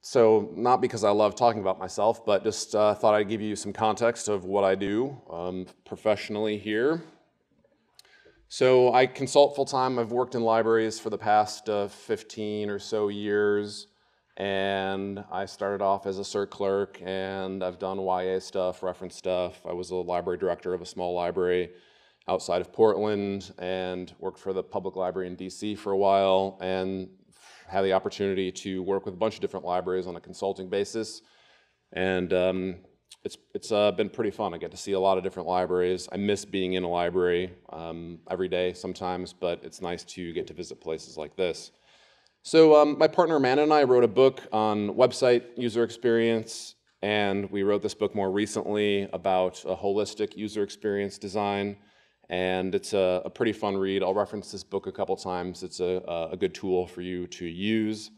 So, not because I love talking about myself, but just uh, thought I'd give you some context of what I do um, professionally here. So, I consult full time. I've worked in libraries for the past uh, 15 or so years, and I started off as a circ clerk, and I've done YA stuff, reference stuff. I was a library director of a small library outside of Portland and worked for the public library in DC for a while and had the opportunity to work with a bunch of different libraries on a consulting basis. And um, it's, it's uh, been pretty fun. I get to see a lot of different libraries. I miss being in a library um, every day sometimes, but it's nice to get to visit places like this. So um, my partner Amanda and I wrote a book on website user experience, and we wrote this book more recently about a holistic user experience design and it's a, a, pretty fun read. I'll reference this book a couple times. It's a, a good tool for you to use.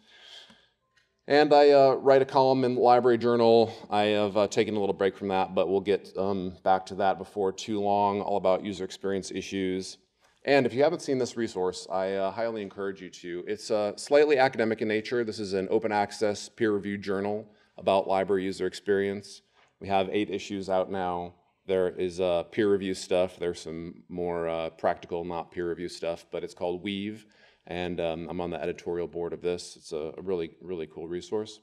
And I uh, write a column in the Library Journal. I have uh, taken a little break from that, but we'll get um, back to that before too long, all about user experience issues. And if you haven't seen this resource, I uh, highly encourage you to. It's uh, slightly academic in nature. This is an open access, peer reviewed journal about library user experience. We have eight issues out now. There is uh, peer review stuff. There's some more uh, practical, not peer review stuff, but it's called Weave, and um, I'm on the editorial board of this. It's a, a really, really cool resource.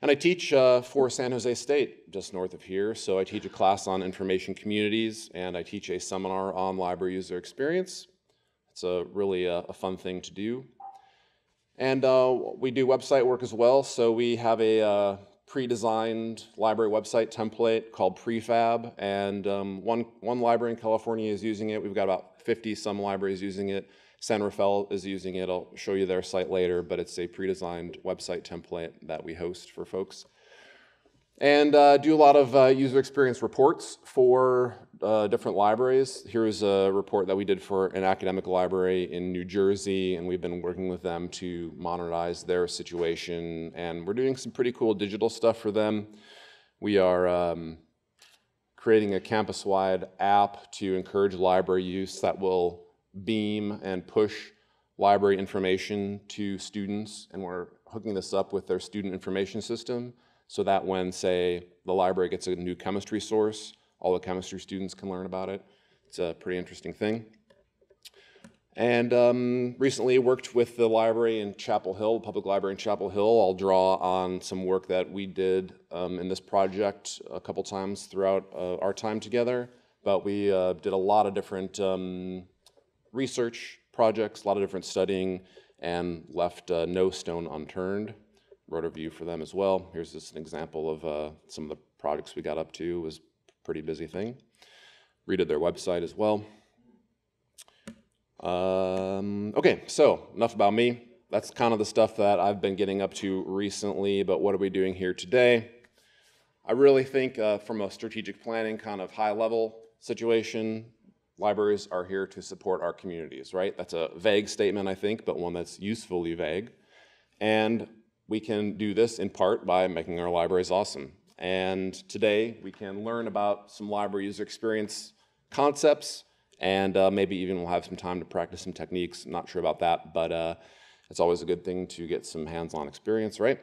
And I teach uh, for San Jose State, just north of here. So I teach a class on information communities, and I teach a seminar on library user experience. It's a really uh, a fun thing to do. And uh, we do website work as well. So we have a uh, pre-designed library website template called Prefab, and um, one, one library in California is using it. We've got about 50 some libraries using it. San Rafael is using it. I'll show you their site later, but it's a pre-designed website template that we host for folks and uh, do a lot of uh, user experience reports for uh, different libraries. Here's a report that we did for an academic library in New Jersey, and we've been working with them to modernize their situation, and we're doing some pretty cool digital stuff for them. We are um, creating a campus-wide app to encourage library use that will beam and push library information to students, and we're hooking this up with their student information system so that when, say, the library gets a new chemistry source, all the chemistry students can learn about it. It's a pretty interesting thing. And um, recently worked with the library in Chapel Hill, public library in Chapel Hill. I'll draw on some work that we did um, in this project a couple times throughout uh, our time together. But we uh, did a lot of different um, research projects, a lot of different studying, and left uh, no stone unturned wrote a review for them as well. Here's just an example of uh, some of the projects we got up to. It was a pretty busy thing. Redid their website as well. Um, okay, so enough about me. That's kind of the stuff that I've been getting up to recently, but what are we doing here today? I really think uh, from a strategic planning kind of high level situation, libraries are here to support our communities, right? That's a vague statement, I think, but one that's usefully vague. And we can do this in part by making our libraries awesome. And today we can learn about some library user experience concepts and uh, maybe even we'll have some time to practice some techniques. Not sure about that, but uh, it's always a good thing to get some hands-on experience, right?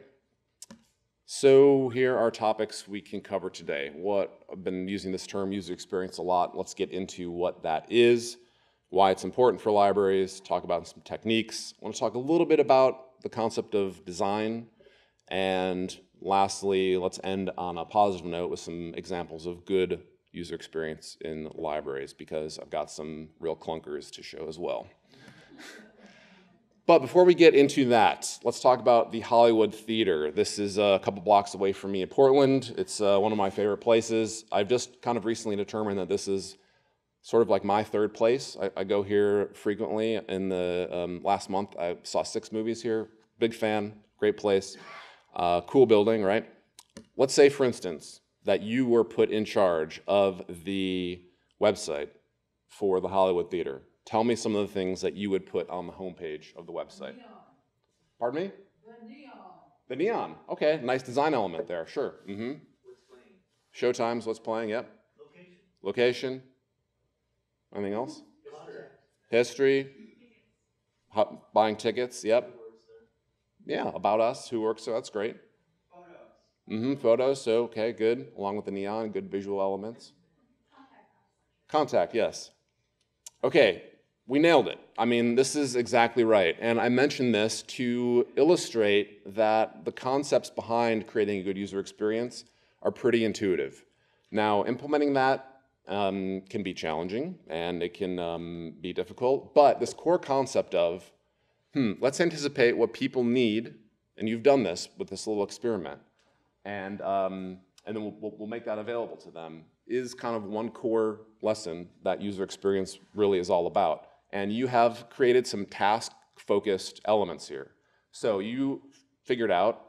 So here are topics we can cover today. What I've been using this term user experience a lot. Let's get into what that is, why it's important for libraries, talk about some techniques. I want to talk a little bit about the concept of design. And lastly, let's end on a positive note with some examples of good user experience in libraries because I've got some real clunkers to show as well. but before we get into that, let's talk about the Hollywood Theater. This is a couple blocks away from me in Portland. It's uh, one of my favorite places. I've just kind of recently determined that this is sort of like my third place. I, I go here frequently. In the um, last month, I saw six movies here. Big fan, great place, uh, cool building, right? Let's say, for instance, that you were put in charge of the website for the Hollywood Theater. Tell me some of the things that you would put on the homepage of the website. Neon. Pardon me? The neon. The neon. Okay, nice design element there. Sure. Mm-hmm. What's playing? Showtimes. What's playing? Yep. Location. Location. Anything else? History. History. Ho- buying tickets. Yep. Yeah, about us, who works, so that's great. Mm-hmm, photos, so okay, good. Along with the neon, good visual elements. Contact, yes. Okay, we nailed it. I mean, this is exactly right. And I mentioned this to illustrate that the concepts behind creating a good user experience are pretty intuitive. Now, implementing that um, can be challenging and it can um, be difficult, but this core concept of, hmm, let's anticipate what people need, and you've done this with this little experiment and, um, and then we'll, we'll make that available to them is kind of one core lesson that user experience really is all about. And you have created some task-focused elements here. So you figured out,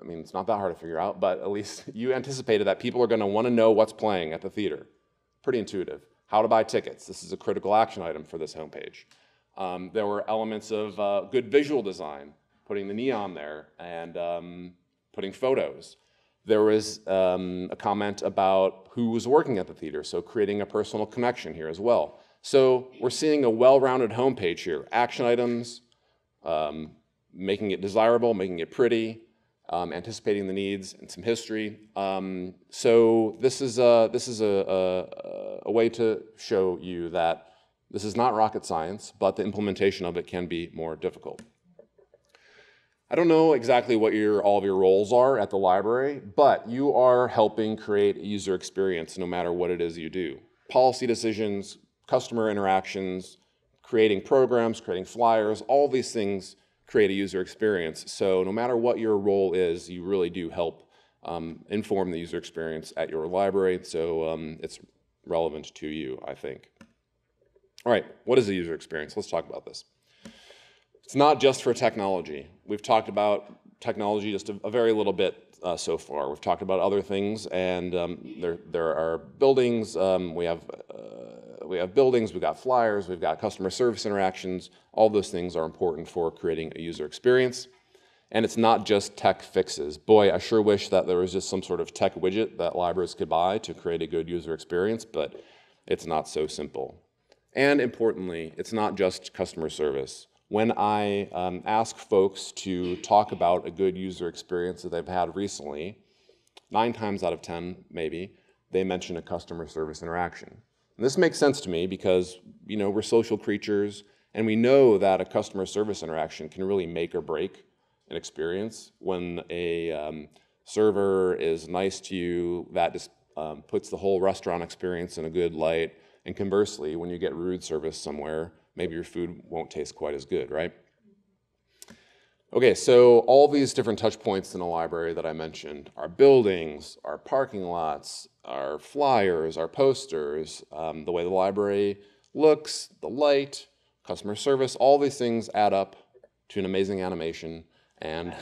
I mean, it's not that hard to figure out, but at least you anticipated that people are gonna wanna know what's playing at the theater. Pretty intuitive. How to buy tickets. This is a critical action item for this homepage. Um, there were elements of uh, good visual design, putting the neon there and um, putting photos. There was um, a comment about who was working at the theater, so creating a personal connection here as well. So we're seeing a well-rounded homepage here. Action items, um, making it desirable, making it pretty, um, anticipating the needs, and some history. Um, so this is, a, this is a, a, a way to show you that this is not rocket science, but the implementation of it can be more difficult. I don't know exactly what your, all of your roles are at the library, but you are helping create a user experience no matter what it is you do. Policy decisions, customer interactions, creating programs, creating flyers, all these things create a user experience. So no matter what your role is, you really do help um, inform the user experience at your library. So um, it's relevant to you, I think. All right, what is a user experience? Let's talk about this. It's not just for technology. We've talked about technology just a, a very little bit uh, so far. We've talked about other things, and um, there, there are buildings. Um, we have uh, we have buildings. We've got flyers. We've got customer service interactions. All those things are important for creating a user experience. And it's not just tech fixes. Boy, I sure wish that there was just some sort of tech widget that libraries could buy to create a good user experience, but it's not so simple. And importantly, it's not just customer service when I um, ask folks to talk about a good user experience that they've had recently, nine times out of 10, maybe, they mention a customer service interaction. And this makes sense to me because, you know, we're social creatures and we know that a customer service interaction can really make or break an experience. When a um, server is nice to you, that just um, puts the whole restaurant experience in a good light. And conversely, when you get rude service somewhere, maybe your food won't taste quite as good, right? Okay, so all these different touch points in a library that I mentioned, our buildings, our parking lots, our flyers, our posters, um, the way the library looks, the light, customer service, all these things add up to an amazing animation and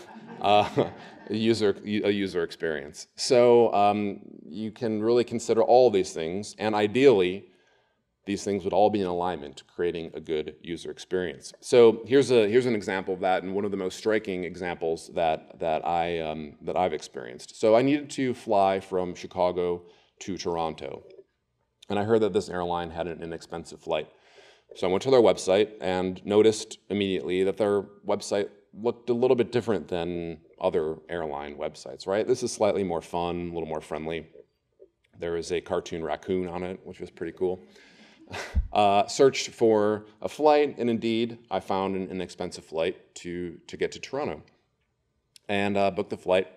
uh, a, user, a user experience. So um, you can really consider all these things, and ideally, these things would all be in alignment to creating a good user experience. So here's, a, here's an example of that and one of the most striking examples that, that, I, um, that I've experienced. So I needed to fly from Chicago to Toronto. And I heard that this airline had an inexpensive flight. So I went to their website and noticed immediately that their website looked a little bit different than other airline websites, right? This is slightly more fun, a little more friendly. There is a cartoon raccoon on it, which was pretty cool. uh, searched for a flight, and indeed, I found an inexpensive flight to, to get to Toronto. And uh, booked the flight,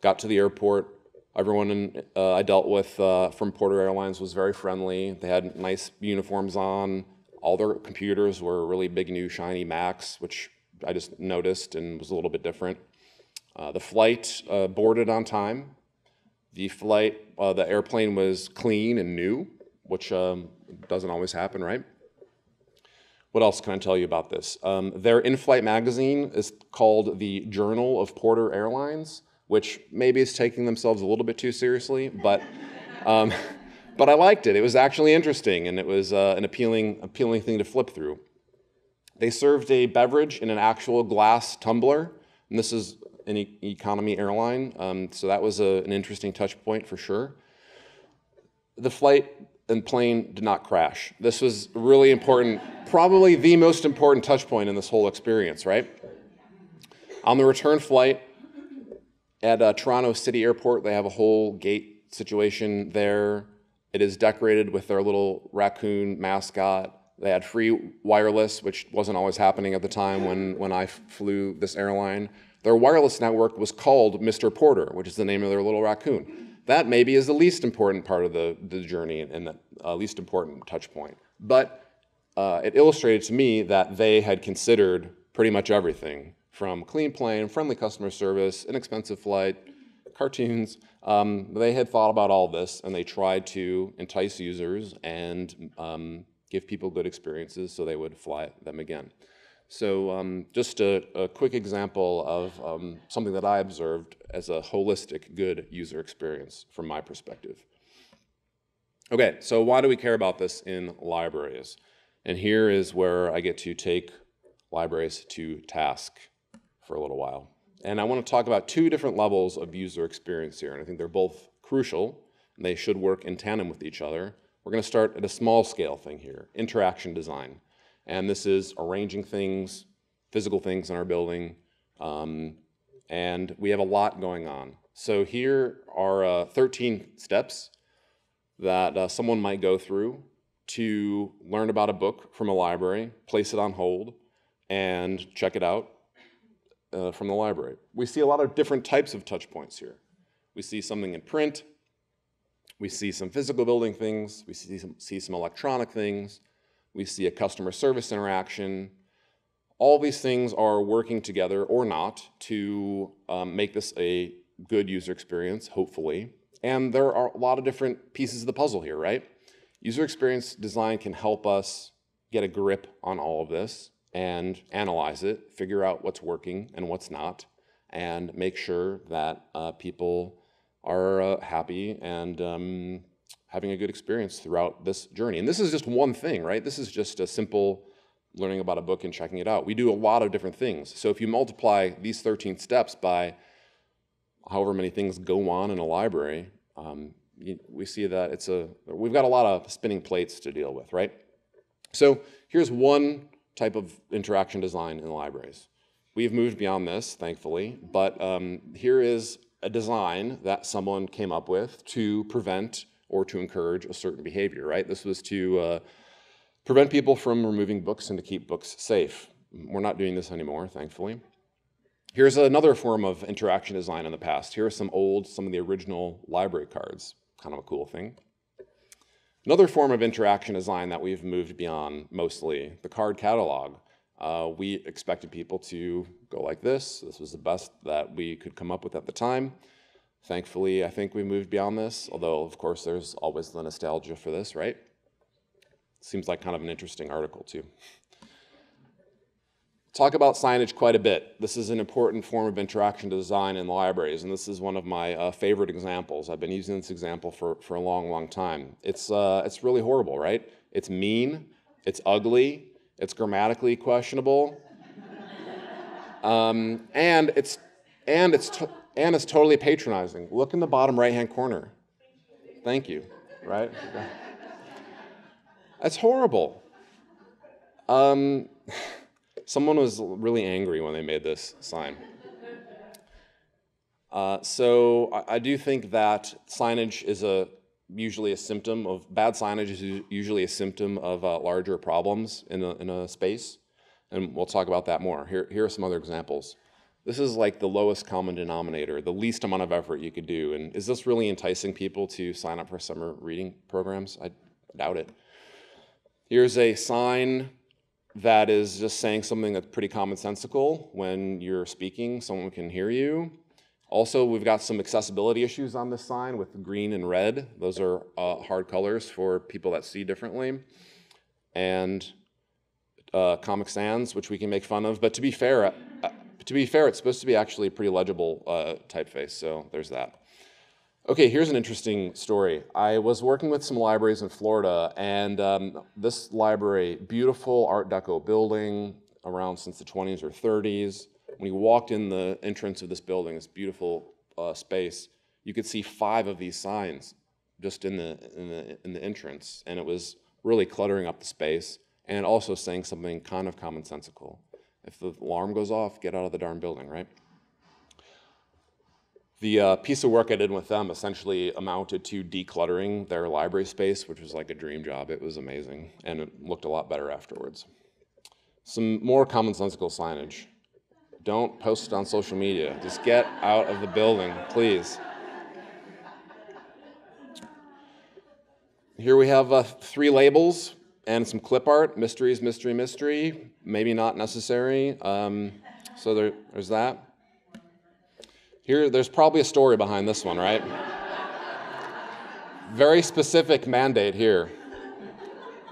got to the airport. Everyone in, uh, I dealt with uh, from Porter Airlines was very friendly. They had nice uniforms on. All their computers were really big, new, shiny Macs, which I just noticed and was a little bit different. Uh, the flight uh, boarded on time. The flight, the airplane was clean and new, which um, doesn't always happen, right? What else can I tell you about this? Um, their in-flight magazine is called the Journal of Porter Airlines, which maybe is taking themselves a little bit too seriously, but um, but I liked it. It was actually interesting, and it was uh, an appealing appealing thing to flip through. They served a beverage in an actual glass tumbler, and this is an e economy airline, um, so that was a, an interesting touch point for sure. The flight and plane did not crash. This was really important, probably the most important touch point in this whole experience, right? On the return flight at uh, Toronto City Airport, they have a whole gate situation there. It is decorated with their little raccoon mascot. They had free wireless, which wasn't always happening at the time when, when I flew this airline. Their wireless network was called Mr. Porter, which is the name of their little raccoon. That maybe is the least important part of the, the journey and the uh, least important touch point. But uh, it illustrated to me that they had considered pretty much everything from clean plane, friendly customer service, inexpensive flight, cartoons. Um, they had thought about all this and they tried to entice users and um, give people good experiences so they would fly them again. So um, just a, a, quick example of um, something that I observed as a holistic good user experience from my perspective. Okay, so why do we care about this in libraries? And here is where I get to take libraries to task for a little while. And I want to talk about two different levels of user experience here, and I think they're both crucial, and they should work in tandem with each other. We're going to start at a small scale thing here, interaction design. And this is arranging things, physical things in our building, um, and we have a lot going on. So here are uh, 13 steps that uh, someone might go through to learn about a book from a library, place it on hold, and check it out uh, from the library. We see a lot of different types of touch points here. We see something in print, we see some physical building things, we see some, see some electronic things, we see a customer service interaction. All these things are working together or not to um, make this a good user experience, hopefully. And there are a lot of different pieces of the puzzle here, right? User experience design can help us get a grip on all of this and analyze it, figure out what's working and what's not, and make sure that uh, people are uh, happy and um, having a good experience throughout this journey. And this is just one thing, right? This is just a simple learning about a book and checking it out. We do a lot of different things. So if you multiply these 13 steps by however many things go on in a library, um, we see that it's a, we've got a lot of spinning plates to deal with, right? So here's one type of interaction design in libraries. We've moved beyond this, thankfully, but um, here is a design that someone came up with to prevent or to encourage a certain behavior, right? This was to uh, prevent people from removing books and to keep books safe. We're not doing this anymore, thankfully. Here's another form of interaction design in the past. Here are some old, some of the original library cards kind of a cool thing. Another form of interaction design that we've moved beyond mostly, the card catalog. Uh, we expected people to go like this. This was the best that we could come up with at the time. Thankfully, I think we moved beyond this, although, of course, there's always the nostalgia for this, right? Seems like kind of an interesting article, too talk about signage quite a bit. This is an important form of interaction design in libraries, and this is one of my uh, favorite examples. I've been using this example for, for a long, long time. It's, uh, it's really horrible, right? It's mean, it's ugly, it's grammatically questionable, um, and it's, and, it's and it's totally patronizing. Look in the bottom right-hand corner. Thank you, right? That's horrible. Um, someone was really angry when they made this sign. Uh, so I, I, do think that signage is a usually a symptom of bad signage is usually a symptom of uh, larger problems in a, in a space, and we'll talk about that more. Here, here are some other examples. This is like the lowest common denominator, the least amount of effort you could do. And is this really enticing people to sign up for summer reading programs? I doubt it. Here's a sign that is just saying something that's pretty commonsensical when you're speaking, someone can hear you. Also, we've got some accessibility issues on this sign with green and red. Those are uh, hard colors for people that see differently. And uh, Comic Sans, which we can make fun of. But to be fair, uh, to be fair, it's supposed to be actually a pretty legible uh, typeface, so there's that. Okay, here's an interesting story. I was working with some libraries in Florida, and um, this library, beautiful Art Deco building, around since the 20s or 30s. When you walked in the entrance of this building, this beautiful uh, space, you could see five of these signs just in the, in the in the entrance, and it was really cluttering up the space and also saying something kind of commonsensical. If the alarm goes off, get out of the darn building, right? The uh, piece of work I did with them essentially amounted to decluttering their library space, which was like a dream job. It was amazing, and it looked a lot better afterwards. Some more commonsensical signage. Don't post it on social media. Just get out of the building, please. Here we have uh, three labels and some clip art. Mysteries, mystery, mystery. Maybe not necessary. Um, so there, there's that. Here, there's probably a story behind this one, right? Very specific mandate here.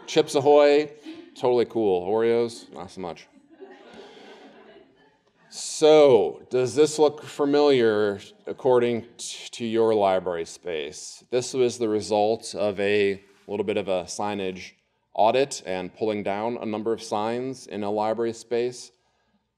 Chips Ahoy, totally cool. Oreos, not so much. So, does this look familiar according to your library space? This was the result of a little bit of a signage audit and pulling down a number of signs in a library space.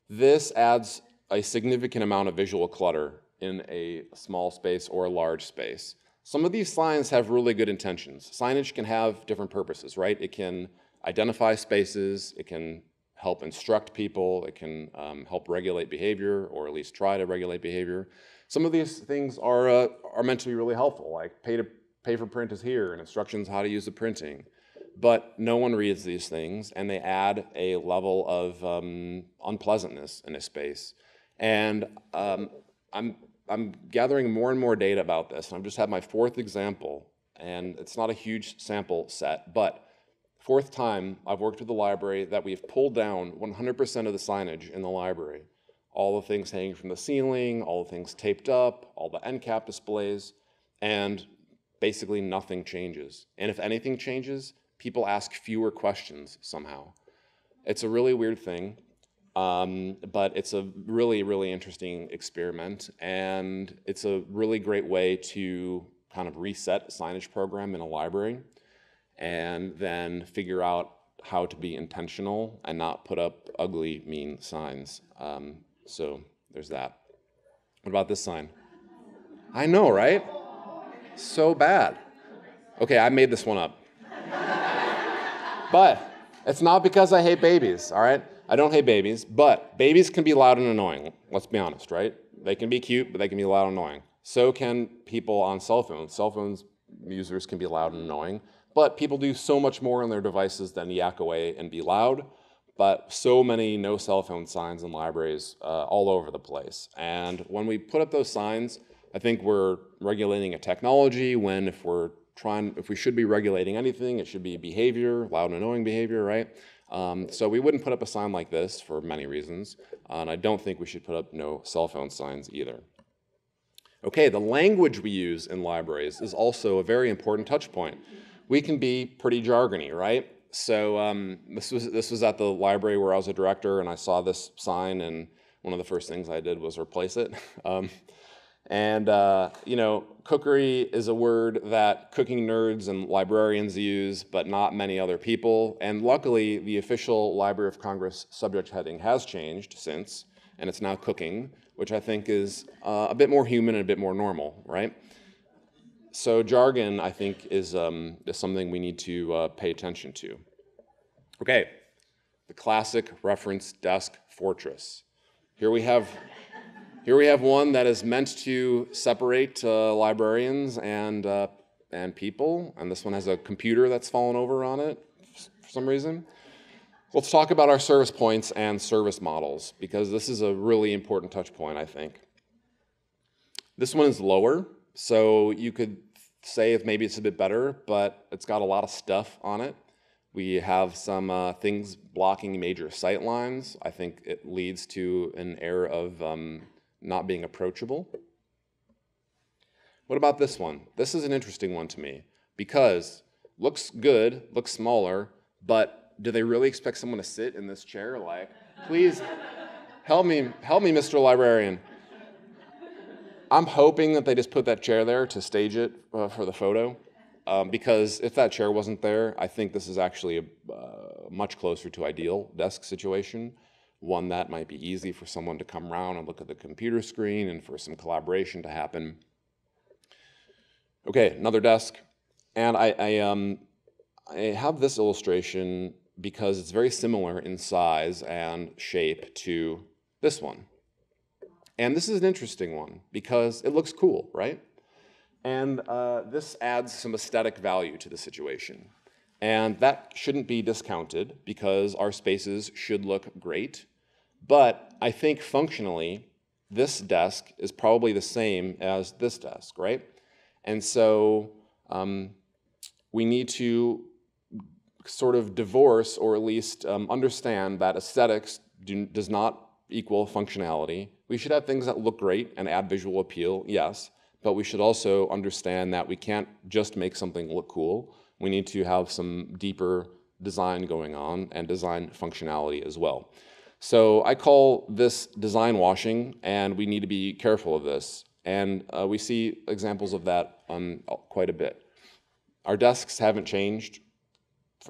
This adds a significant amount of visual clutter in a small space or a large space. Some of these signs have really good intentions. Signage can have different purposes, right? It can identify spaces, it can help instruct people, it can um, help regulate behavior, or at least try to regulate behavior. Some of these things are, uh, are meant to be really helpful, like pay, to, pay for print is here, and instructions how to use the printing. But no one reads these things, and they add a level of um, unpleasantness in a space. And um, I'm, I'm gathering more and more data about this. And I've just had my fourth example, and it's not a huge sample set, but fourth time I've worked with the library that we've pulled down 100% of the signage in the library. All the things hanging from the ceiling, all the things taped up, all the end cap displays, and basically nothing changes. And if anything changes, people ask fewer questions somehow. It's a really weird thing. Um, but it's a really, really interesting experiment, and it's a really great way to kind of reset a signage program in a library and then figure out how to be intentional and not put up ugly, mean signs. Um, so there's that. What about this sign? I know, right? So bad. Okay, I made this one up. But it's not because I hate babies, all right? I don't hate babies, but babies can be loud and annoying. Let's be honest, right? They can be cute, but they can be loud and annoying. So can people on cell phones. Cell phones users can be loud and annoying, but people do so much more on their devices than yak away and be loud. But so many no cell phone signs in libraries uh, all over the place. And when we put up those signs, I think we're regulating a technology when if we're trying, if we should be regulating anything, it should be behavior, loud and annoying behavior, right? Um, so we wouldn't put up a sign like this for many reasons, and I don't think we should put up no cell phone signs either. Okay, the language we use in libraries is also a very important touch point. We can be pretty jargony, right? So um, this was this was at the library where I was a director, and I saw this sign, and one of the first things I did was replace it. Um, and, uh, you know, cookery is a word that cooking nerds and librarians use, but not many other people. And luckily, the official Library of Congress subject heading has changed since, and it's now cooking, which I think is uh, a bit more human and a bit more normal, right? So jargon, I think, is, um, is something we need to uh, pay attention to. Okay, the classic reference desk fortress. Here we have here we have one that is meant to separate uh, librarians and, uh, and people, and this one has a computer that's fallen over on it for some reason. Let's talk about our service points and service models, because this is a really important touch point, I think. This one is lower, so you could say if maybe it's a bit better, but it's got a lot of stuff on it. We have some uh, things blocking major sight lines. I think it leads to an air of um, not being approachable. What about this one? This is an interesting one to me because looks good, looks smaller, but do they really expect someone to sit in this chair? Like, please help me, help me, Mr. Librarian. I'm hoping that they just put that chair there to stage it uh, for the photo. Um, because if that chair wasn't there, I think this is actually a uh, much closer to ideal desk situation one that might be easy for someone to come around and look at the computer screen and for some collaboration to happen. Okay, another desk. And I, I, um, I have this illustration because it's very similar in size and shape to this one. And this is an interesting one because it looks cool, right? And uh, this adds some aesthetic value to the situation. And that shouldn't be discounted because our spaces should look great. But I think functionally, this desk is probably the same as this desk, right? And so um, we need to sort of divorce or at least um, understand that aesthetics do, does not equal functionality. We should have things that look great and add visual appeal, yes, but we should also understand that we can't just make something look cool. We need to have some deeper design going on and design functionality as well. So I call this design washing, and we need to be careful of this. And uh, we see examples of that um, quite a bit. Our desks haven't changed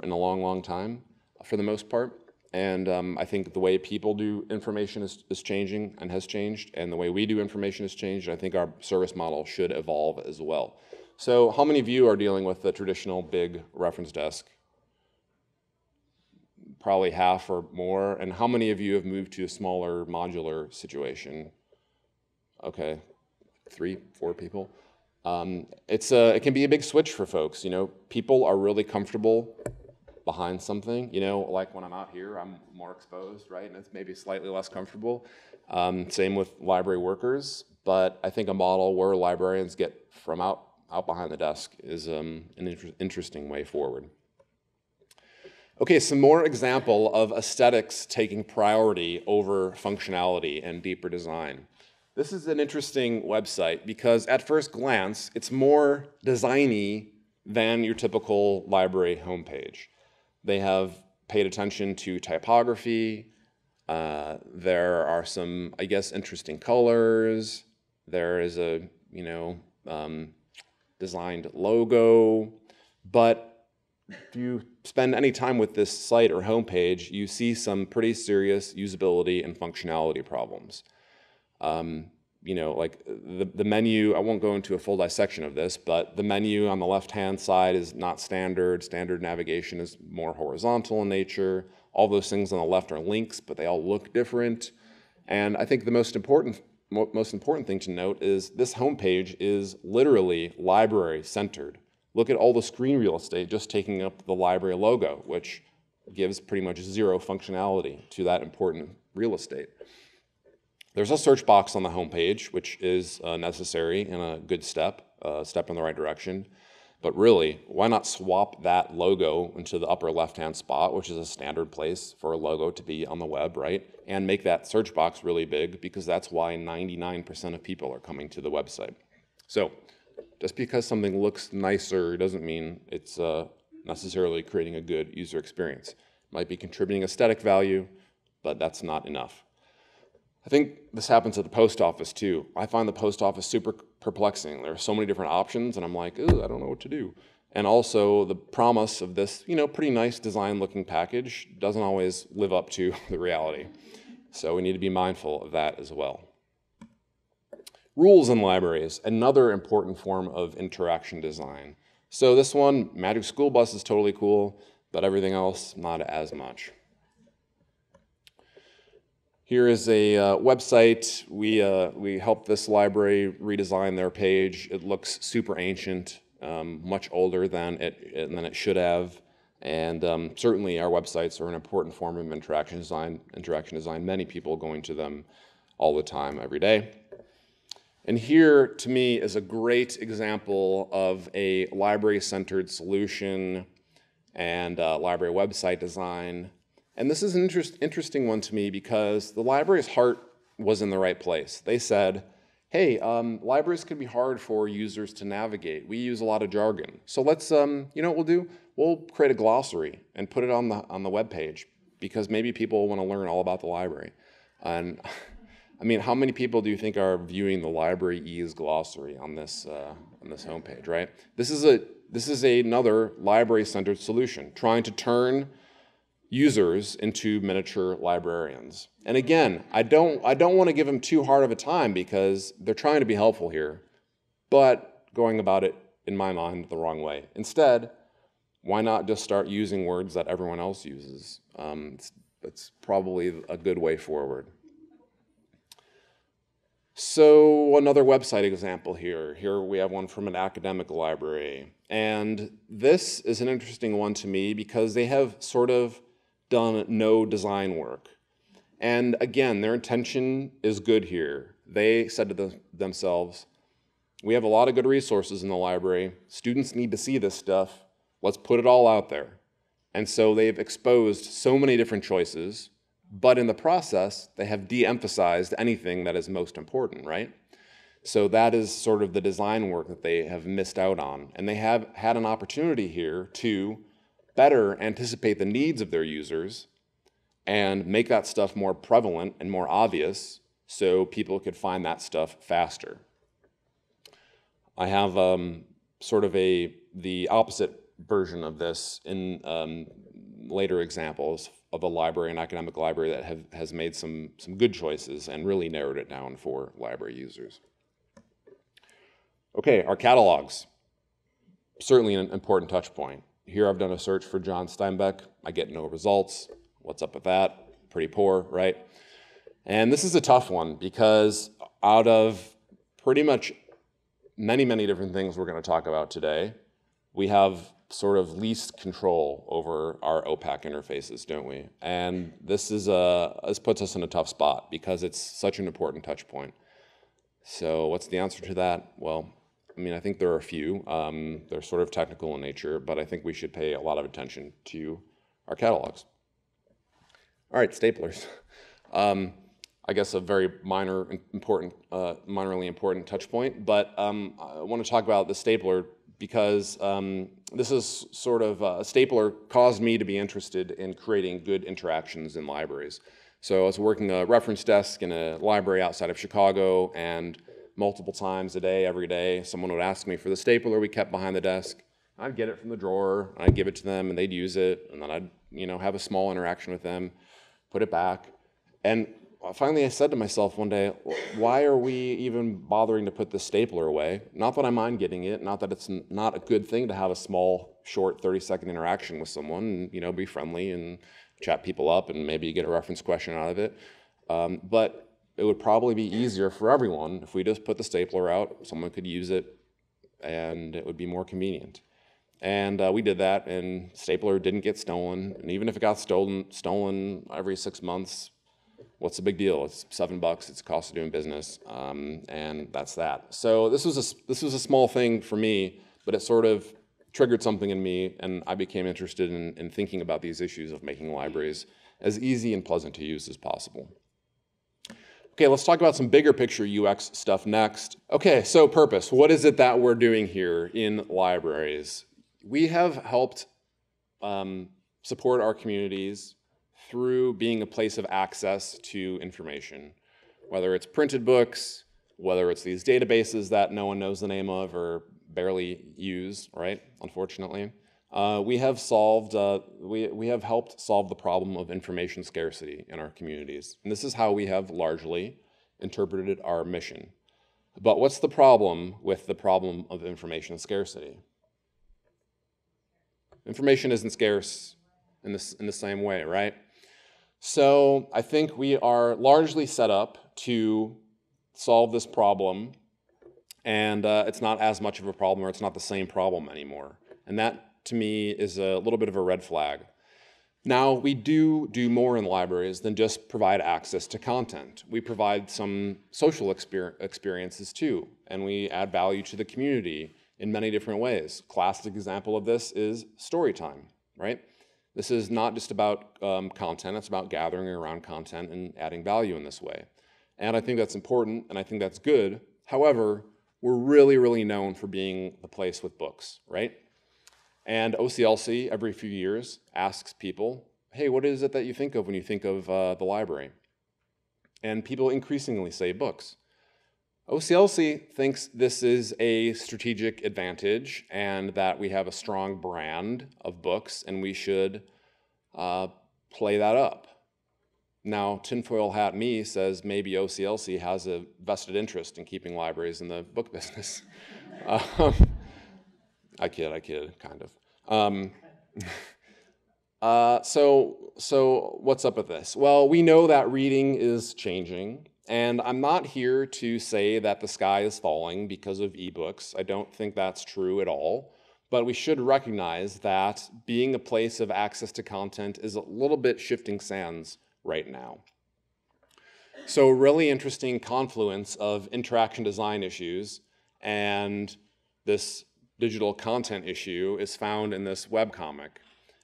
in a long, long time for the most part. And um, I think the way people do information is, is changing and has changed, and the way we do information has changed. I think our service model should evolve as well. So, how many of you are dealing with the traditional big reference desk? Probably half or more. And how many of you have moved to a smaller modular situation? Okay, three, four people. Um, it's a, it can be a big switch for folks. You know, people are really comfortable behind something. You know, like when I'm out here, I'm more exposed, right? And it's maybe slightly less comfortable. Um, same with library workers, but I think a model where librarians get from out out behind the desk is um, an inter interesting way forward. Okay, some more example of aesthetics taking priority over functionality and deeper design. This is an interesting website because at first glance, it's more designy than your typical library homepage. They have paid attention to typography. Uh, there are some, I guess, interesting colors. There is a, you know, um, designed logo. But if you spend any time with this site or homepage, you see some pretty serious usability and functionality problems. Um, you know, like the, the menu, I won't go into a full dissection of this, but the menu on the left-hand side is not standard. Standard navigation is more horizontal in nature. All those things on the left are links, but they all look different. And I think the most important, most important thing to note is this homepage is literally library centered. Look at all the screen real estate just taking up the library logo, which gives pretty much zero functionality to that important real estate. There's a search box on the homepage, which is uh, necessary and a good step, a uh, step in the right direction. But really, why not swap that logo into the upper left-hand spot, which is a standard place for a logo to be on the web, right? And make that search box really big because that's why 99% of people are coming to the website. So just because something looks nicer doesn't mean it's uh, necessarily creating a good user experience. It might be contributing aesthetic value, but that's not enough. I think this happens at the post office too. I find the post office super perplexing. There are so many different options, and I'm like, ooh, I don't know what to do. And also, the promise of this, you know, pretty nice design looking package doesn't always live up to the reality. So we need to be mindful of that as well. Rules in libraries, another important form of interaction design. So this one, Magic School Bus is totally cool, but everything else, not as much. Here is a uh, website. We, uh, we helped this library redesign their page. It looks super ancient, um, much older than it, than it should have. And um, certainly our websites are an important form of interaction design, interaction design. Many people going to them all the time, every day. And here, to me, is a great example of a library-centered solution and uh, library website design and this is an interest, interesting one to me because the library's heart was in the right place. They said, hey, um, libraries can be hard for users to navigate. We use a lot of jargon. So let's, um, you know what we'll do? We'll create a glossary and put it on the, on the web page because maybe people want to learn all about the library. And I mean, how many people do you think are viewing the libraryese glossary on this, uh, on this homepage, right? This is, a, this is another library-centered solution, trying to turn users into miniature librarians. And again, I don't, I don't want to give them too hard of a time because they're trying to be helpful here, but going about it, in my mind, the wrong way. Instead, why not just start using words that everyone else uses? Um, it's, it's probably a good way forward. So another website example here. Here we have one from an academic library. And this is an interesting one to me because they have sort of done no design work. And again, their intention is good here. They said to the, themselves, we have a lot of good resources in the library. Students need to see this stuff. Let's put it all out there. And so they've exposed so many different choices but in the process, they have de emphasized anything that is most important, right? So that is sort of the design work that they have missed out on. And they have had an opportunity here to better anticipate the needs of their users and make that stuff more prevalent and more obvious so people could find that stuff faster. I have um, sort of a the opposite version of this in um, later examples of a library, an academic library that have, has made some, some good choices and really narrowed it down for library users. Okay, our catalogs. Certainly an important touch point. Here I've done a search for John Steinbeck. I get no results. What's up with that? Pretty poor, right? And this is a tough one because out of pretty much many, many different things we're going to talk about today, we have sort of least control over our OPAC interfaces, don't we? And this is a this puts us in a tough spot because it's such an important touch point. So what's the answer to that? Well, I mean, I think there are a few. Um, they're sort of technical in nature, but I think we should pay a lot of attention to our catalogs. All right, staplers. Um, I guess a very minor, important, uh, minorly important touch point, but um, I want to talk about the stapler because um, this is sort of uh, a stapler caused me to be interested in creating good interactions in libraries. So I was working a reference desk in a library outside of Chicago, and multiple times a day, every day, someone would ask me for the stapler we kept behind the desk. I'd get it from the drawer, I'd give it to them, and they'd use it, and then I'd you know have a small interaction with them, put it back, and finally I said to myself one day, why are we even bothering to put this stapler away? Not that I mind getting it, not that it's not a good thing to have a small, short 30 second interaction with someone and, you know, be friendly and chat people up and maybe get a reference question out of it. Um, but it would probably be easier for everyone if we just put the stapler out, someone could use it, and it would be more convenient. And uh, we did that, and stapler didn't get stolen. And even if it got stolen, stolen every six months, what's the big deal? It's seven bucks. It's cost of doing business, um, and that's that. So this was a this was a small thing for me, but it sort of triggered something in me, and I became interested in, in thinking about these issues of making libraries as easy and pleasant to use as possible. Okay, let's talk about some bigger picture UX stuff next. Okay, so purpose. What is it that we're doing here in libraries? We have helped um, support our communities through being a place of access to information, whether it's printed books, whether it's these databases that no one knows the name of or barely use, right, unfortunately. Uh, we have solved, uh, we, we have helped solve the problem of information scarcity in our communities. And this is how we have largely interpreted our mission. But what's the problem with the problem of information scarcity? Information isn't scarce in, this, in the same way, right? So I think we are largely set up to solve this problem, and uh, it's not as much of a problem or it's not the same problem anymore. And that, to me, is a little bit of a red flag. Now, we do do more in libraries than just provide access to content. We provide some social exper experiences too, and we add value to the community in many different ways. Classic example of this is story time, right? This is not just about um, content, it's about gathering around content and adding value in this way. And I think that's important and I think that's good. However, we're really, really known for being the place with books, right? And OCLC every few years asks people, hey, what is it that you think of when you think of uh, the library? And people increasingly say books. OCLC thinks this is a strategic advantage and that we have a strong brand of books and we should uh, play that up. Now, tinfoil hat me says maybe OCLC has a vested interest in keeping libraries in the book business. um, I kid, I kid, kind of. Um, Uh, so, so what's up with this? Well, we know that reading is changing, and I'm not here to say that the sky is falling because of ebooks. I don't think that's true at all. But we should recognize that being a place of access to content is a little bit shifting sands right now. So, really interesting confluence of interaction design issues and this digital content issue is found in this webcomic.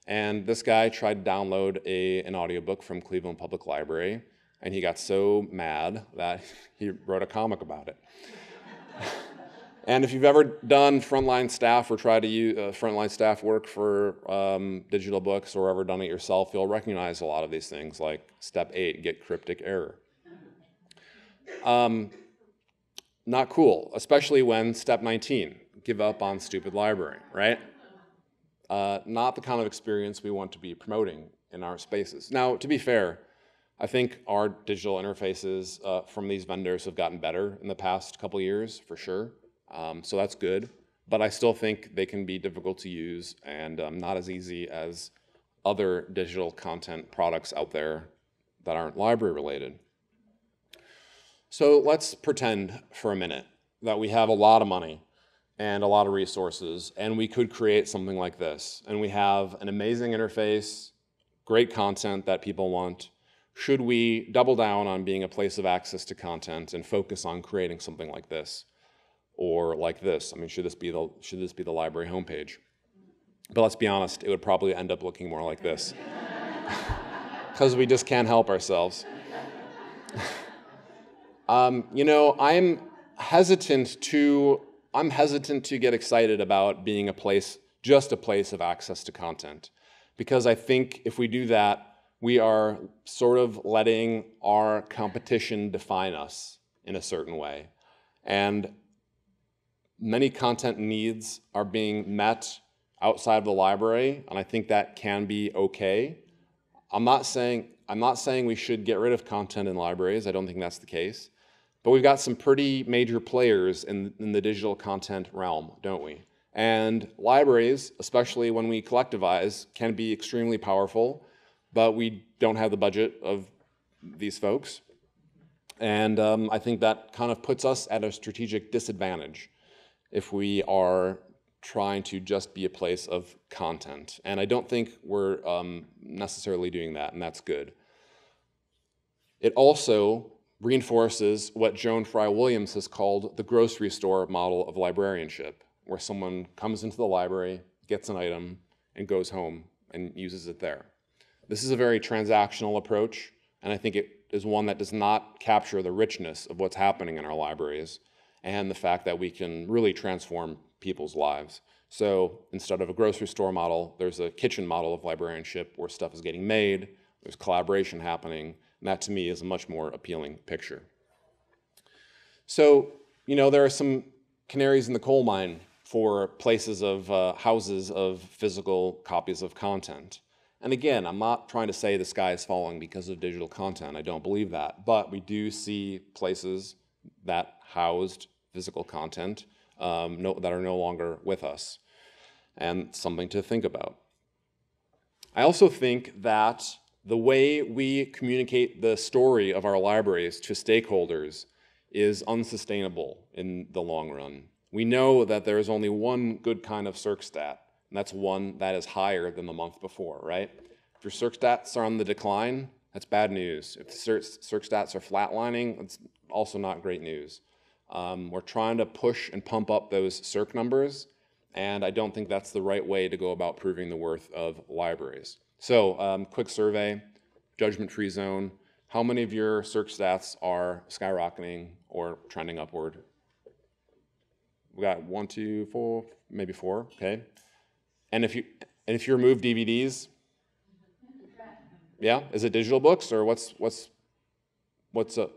And this guy tried to download a, an audiobook from Cleveland Public Library, and he got so mad that he wrote a comic about it. and if you've ever done frontline staff or tried to use uh, frontline staff work for um, digital books or ever done it yourself, you'll recognize a lot of these things, like step eight, get cryptic error. Um, not cool, especially when step 19, give up on stupid library, right? uh, not the kind of experience we want to be promoting in our spaces. Now, to be fair, I think our digital interfaces uh, from these vendors have gotten better in the past couple years, for sure. Um, so that's good. But I still think they can be difficult to use and um, not as easy as other digital content products out there that aren't library related. So let's pretend for a minute that we have a lot of money and a lot of resources, and we could create something like this. And we have an amazing interface, great content that people want. Should we double down on being a place of access to content and focus on creating something like this? Or like this? I mean, should this be the, should this be the library homepage? But let's be honest, it would probably end up looking more like this. Because we just can't help ourselves. um, you know, I'm hesitant to I'm hesitant to get excited about being a place, just a place of access to content. Because I think if we do that, we are sort of letting our competition define us in a certain way. And many content needs are being met outside of the library, and I think that can be okay. I'm not saying I'm not saying we should get rid of content in libraries. I don't think that's the case. But we've got some pretty major players in, in the digital content realm, don't we? And libraries, especially when we collectivize, can be extremely powerful, but we don't have the budget of these folks. And um, I think that kind of puts us at a strategic disadvantage if we are trying to just be a place of content. And I don't think we're um, necessarily doing that, and that's good. It also reinforces what Joan Frye Williams has called the grocery store model of librarianship, where someone comes into the library, gets an item, and goes home and uses it there. This is a very transactional approach, and I think it is one that does not capture the richness of what's happening in our libraries and the fact that we can really transform people's lives. So instead of a grocery store model, there's a kitchen model of librarianship where stuff is getting made, there's collaboration happening, and that to me is a much more appealing picture. So, you know, there are some canaries in the coal mine for places of uh, houses of physical copies of content. And again, I'm not trying to say the sky is falling because of digital content. I don't believe that. But we do see places that housed physical content um, no, that are no longer with us, and something to think about. I also think that the way we communicate the story of our libraries to stakeholders is unsustainable in the long run. We know that there is only one good kind of circ stat, and that's one that is higher than the month before, right? If your circ stats are on the decline, that's bad news. If the circ stats are flatlining, it's also not great news. Um, we're trying to push and pump up those circ numbers, and I don't think that's the right way to go about proving the worth of libraries. So, um, quick survey, judgment-free zone. How many of your circ stats are skyrocketing or trending upward? We got one, two, four, maybe four. Okay. And if you and if you remove DVDs, yeah, is it digital books or what's what's what's a?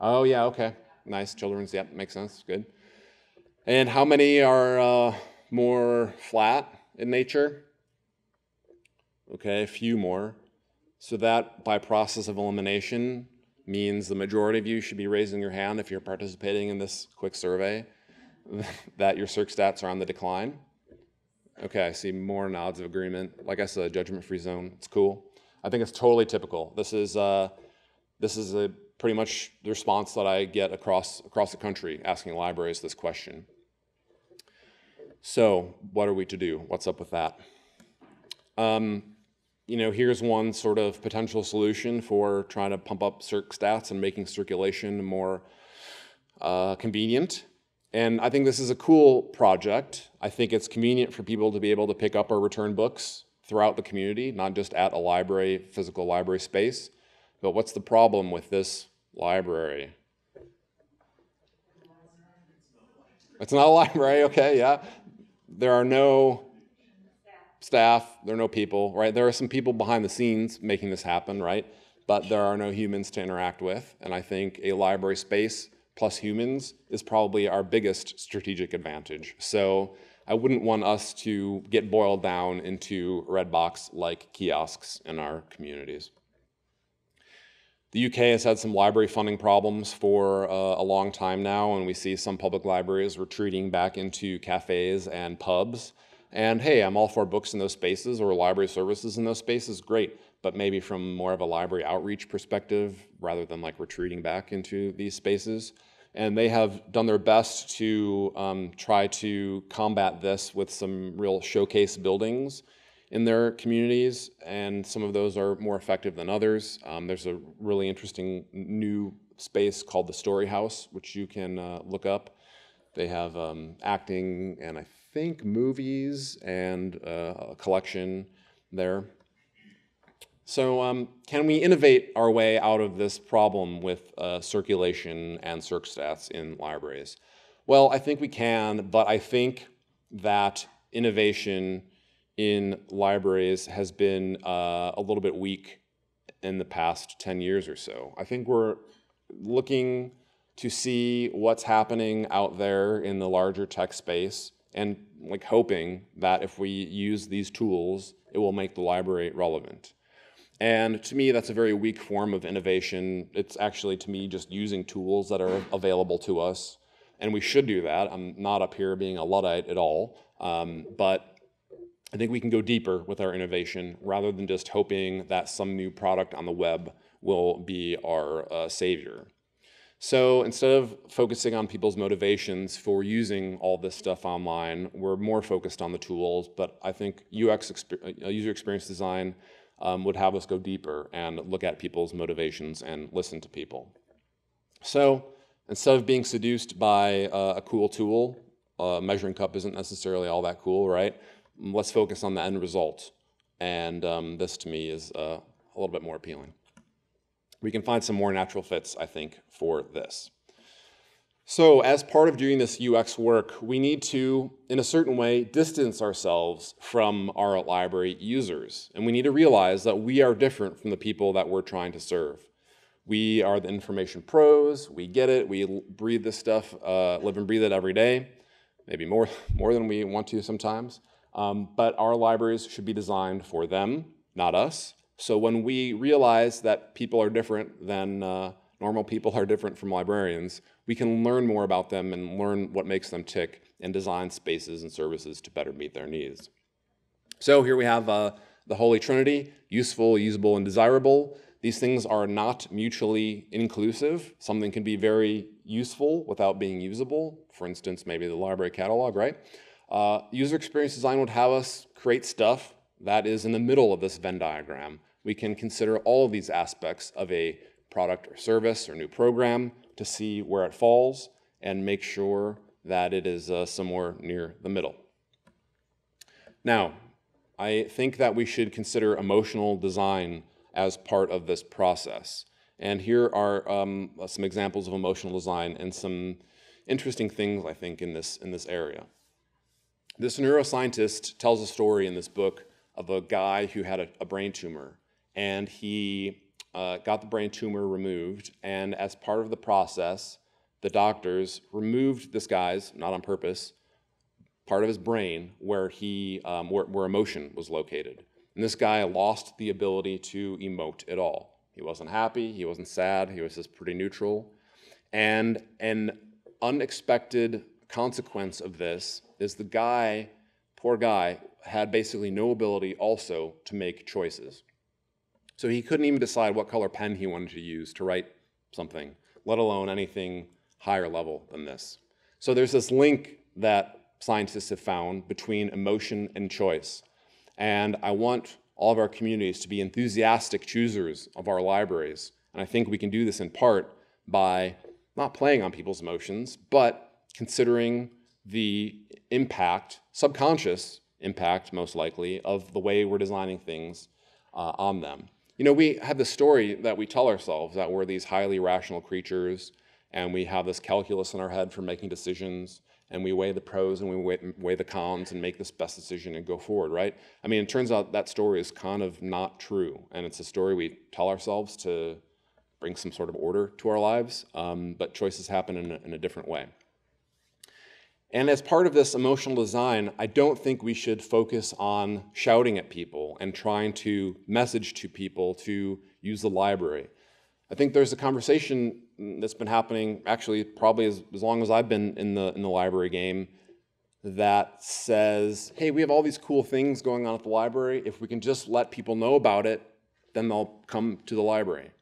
Oh yeah, okay, nice children's. Yep, makes sense. Good. And how many are uh, more flat? in nature. Okay, a few more. So that by process of elimination means the majority of you should be raising your hand if you're participating in this quick survey that your circ stats are on the decline. Okay, I see more nods of agreement. Like I said, judgment-free zone. It's cool. I think it's totally typical. This is uh, this is a pretty much the response that I get across across the country asking libraries this question. So, what are we to do? What's up with that? Um, you know, here's one sort of potential solution for trying to pump up circ stats and making circulation more uh, convenient. And I think this is a cool project. I think it's convenient for people to be able to pick up or return books throughout the community, not just at a library, physical library space. But what's the problem with this library? It's not a library, okay, yeah. There are no staff, there are no people, right? There are some people behind the scenes making this happen, right? But there are no humans to interact with. And I think a library space plus humans is probably our biggest strategic advantage. So I wouldn't want us to get boiled down into Redbox like kiosks in our communities. The UK has had some library funding problems for uh, a long time now, and we see some public libraries retreating back into cafes and pubs. And hey, I'm all for books in those spaces or library services in those spaces, great. But maybe from more of a library outreach perspective rather than like retreating back into these spaces. And they have done their best to um, try to combat this with some real showcase buildings in their communities, and some of those are more effective than others. Um, there's a really interesting new space called the Storyhouse, which you can uh, look up. They have um, acting and I think movies and uh, a collection there. So, um, can we innovate our way out of this problem with uh, circulation and circ stats in libraries? Well, I think we can, but I think that innovation in libraries has been uh, a little bit weak in the past 10 years or so. I think we're looking to see what's happening out there in the larger tech space and like hoping that if we use these tools, it will make the library relevant. And to me, that's a very weak form of innovation. It's actually, to me, just using tools that are available to us. And we should do that. I'm not up here being a Luddite at all. Um, but I think we can go deeper with our innovation rather than just hoping that some new product on the web will be our uh, savior. So instead of focusing on people's motivations for using all this stuff online, we're more focused on the tools. But I think UX uh, user experience design um, would have us go deeper and look at people's motivations and listen to people. So instead of being seduced by uh, a cool tool, a measuring cup isn't necessarily all that cool, right? Let's focus on the end result. And um, this to me is uh, a little bit more appealing we can find some more natural fits, I think, for this. So, as part of doing this UX work, we need to, in a certain way, distance ourselves from our library users. And we need to realize that we are different from the people that we're trying to serve. We are the information pros, we get it, we breathe this stuff, uh, live and breathe it every day, maybe more, more than we want to sometimes. Um, but our libraries should be designed for them, not us. So when we realize that people are different than uh, normal people are different from librarians, we can learn more about them and learn what makes them tick and design spaces and services to better meet their needs. So here we have uh, the Holy Trinity, useful, usable, and desirable. These things are not mutually inclusive. Something can be very useful without being usable. For instance, maybe the library catalog, right? Uh, user experience design would have us create stuff that is in the middle of this Venn diagram. We can consider all of these aspects of a product or service or new program to see where it falls and make sure that it is uh, somewhere near the middle. Now, I think that we should consider emotional design as part of this process. And here are um, some examples of emotional design and some interesting things, I think, in this, in this area. This neuroscientist tells a story in this book of a guy who had a, a brain tumor, and he uh, got the brain tumor removed. And as part of the process, the doctors removed this guy's, not on purpose, part of his brain where he um, where, where emotion was located. And this guy lost the ability to emote at all. He wasn't happy. He wasn't sad. He was just pretty neutral. And an unexpected consequence of this is the guy poor guy, had basically no ability also to make choices. So he couldn't even decide what color pen he wanted to use to write something, let alone anything higher level than this. So there's this link that scientists have found between emotion and choice. And I want all of our communities to be enthusiastic choosers of our libraries. And I think we can do this in part by not playing on people's emotions, but considering the impact, subconscious impact most likely, of the way we're designing things uh, on them. You know, we have the story that we tell ourselves that we're these highly rational creatures and we have this calculus in our head for making decisions and we weigh the pros and we weigh, weigh, the cons and make this best decision and go forward, right? I mean, it turns out that story is kind of not true, and it's a story we tell ourselves to bring some sort of order to our lives, um, but choices happen in a, in a different way. And as part of this emotional design, I don't think we should focus on shouting at people and trying to message to people to use the library. I think there's a conversation that's been happening actually probably as, as long as I've been in the in the library game that says, hey, we have all these cool things going on at the library. If we can just let people know about it, then they'll come to the library.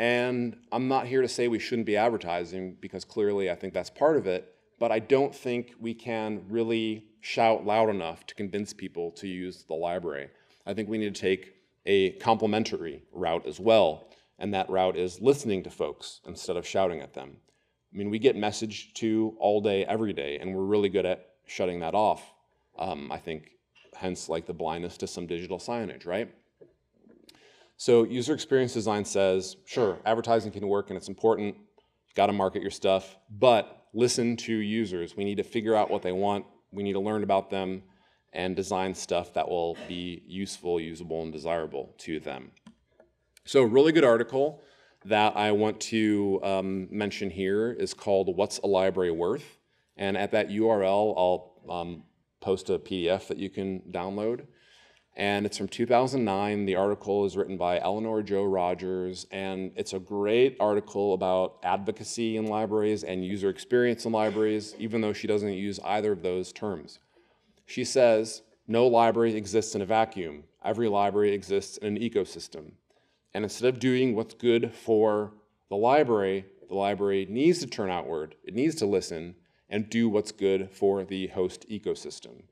And I'm not here to say we shouldn't be advertising because clearly I think that's part of it, but I don't think we can really shout loud enough to convince people to use the library. I think we need to take a complementary route as well and that route is listening to folks instead of shouting at them. I mean, we get messaged to all day, every day, and we're really good at shutting that off. Um, I think, hence, like the blindness to some digital signage, right? So, user experience design says, sure, advertising can work and it's important. You got to market your stuff, but listen to users. We need to figure out what they want. We need to learn about them and design stuff that will be useful, usable, and desirable to them. So, a really good article that I want to um, mention here is called What's a Library Worth? And at that URL, I'll um, post a PDF that you can download. And it's from 2009. The article is written by Eleanor Jo Rodger, and it's a great article about advocacy in libraries and user experience in libraries, even though she doesn't use either of those terms. She says, No library exists in a vacuum. Every library exists in an ecosystem. And instead of doing what's good for the library, the library needs to turn outward, it needs to listen and do what's good for the host ecosystem.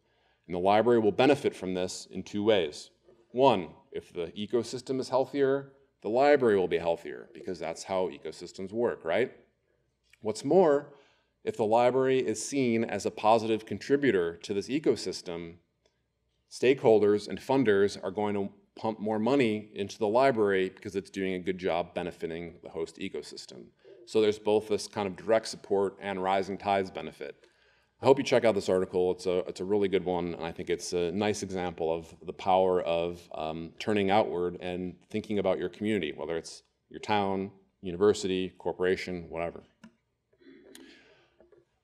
And the library will benefit from this in two ways. One, if the ecosystem is healthier, the library will be healthier because that's how ecosystems work, right? What's more, if the library is seen as a positive contributor to this ecosystem, stakeholders and funders are going to pump more money into the library because it's doing a good job benefiting the host ecosystem. So there's both this kind of direct support and rising tides benefit. I hope you check out this article. It's a, it's a really good one, and I think it's a nice example of the power of um, turning outward and thinking about your community, whether it's your town, university, corporation, whatever.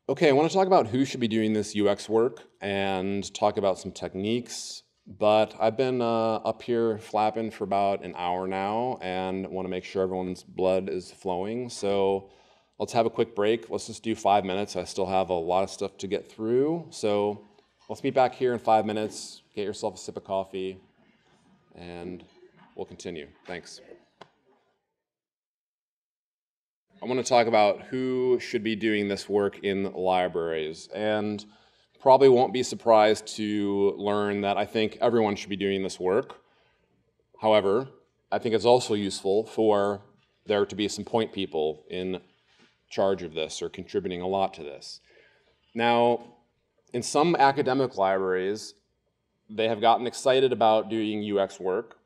Okay, I want to talk about who should be doing this UX work and talk about some techniques, but I've been uh, up here flapping for about an hour now and want to make sure everyone's blood is flowing. So let's have a quick break. Let's just do five minutes. I still have a lot of stuff to get through. So let's meet back here in five minutes. Get yourself a sip of coffee and we'll continue. Thanks. I want to talk about who should be doing this work in libraries. And probably won't be surprised to learn that I think everyone should be doing this work. However, I think it's also useful for there to be some point people in charge of this or contributing a lot to this. Now, in some academic libraries, they have gotten excited about doing UX work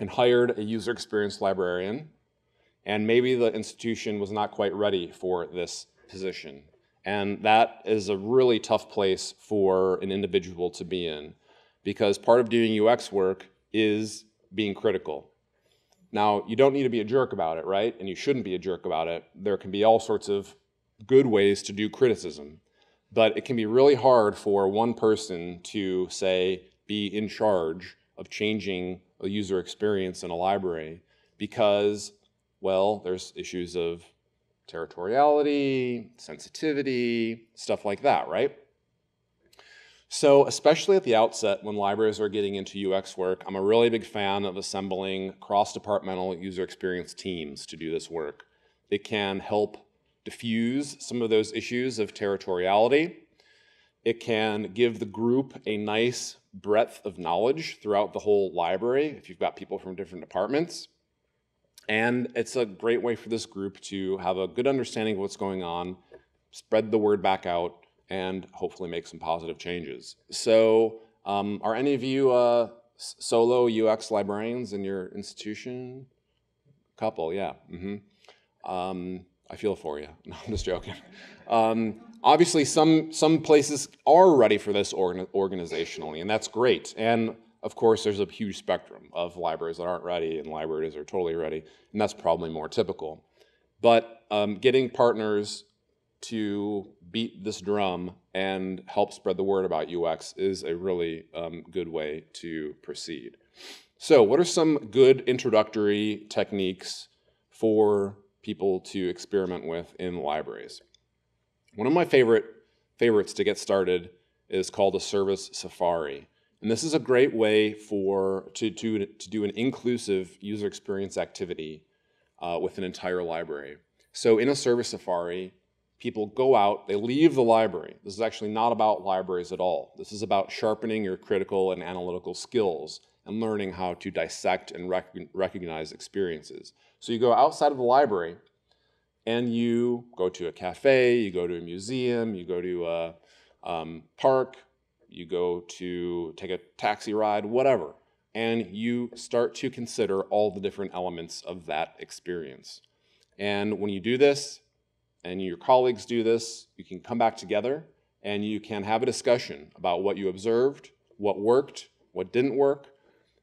and hired a user experience librarian, and maybe the institution was not quite ready for this position. And that is a really tough place for an individual to be in because part of doing UX work is being critical. Now, you don't need to be a jerk about it, right? And you shouldn't be a jerk about it. There can be all sorts of good ways to do criticism. But it can be really hard for one person to, say, be in charge of changing a user experience in a library because, well, there's issues of territoriality, sensitivity, stuff like that, right? So, especially at the outset when libraries are getting into UX work, I'm a really big fan of assembling cross departmental user experience teams to do this work. It can help diffuse some of those issues of territoriality. It can give the group a nice breadth of knowledge throughout the whole library if you've got people from different departments. And it's a great way for this group to have a good understanding of what's going on, spread the word back out, and hopefully make some positive changes. So, um, are any of you uh, solo UX librarians in your institution? Couple, yeah. Mm-hmm. Um, I feel for you. No, I'm just joking. Um, obviously, some some places are ready for this organ- organizationally, and that's great. And of course, there's a huge spectrum of libraries that aren't ready and libraries that are totally ready, and that's probably more typical. But um, getting partners to beat this drum and help spread the word about UX is a really um, good way to proceed. So, what are some good introductory techniques for people to experiment with in libraries? One of my favorite favorites to get started is called a service safari. And this is a great way for to, to, to do an inclusive user experience activity uh, with an entire library. So in a service safari, people go out, they leave the library. This is actually not about libraries at all. This is about sharpening your critical and analytical skills and learning how to dissect and rec recognize experiences. So you go outside of the library and you go to a cafe, you go to a museum, you go to a um, park, you go to take a taxi ride, whatever, and you start to consider all the different elements of that experience. And when you do this, and your colleagues do this, you can come back together and you can have a discussion about what you observed, what worked, what didn't work.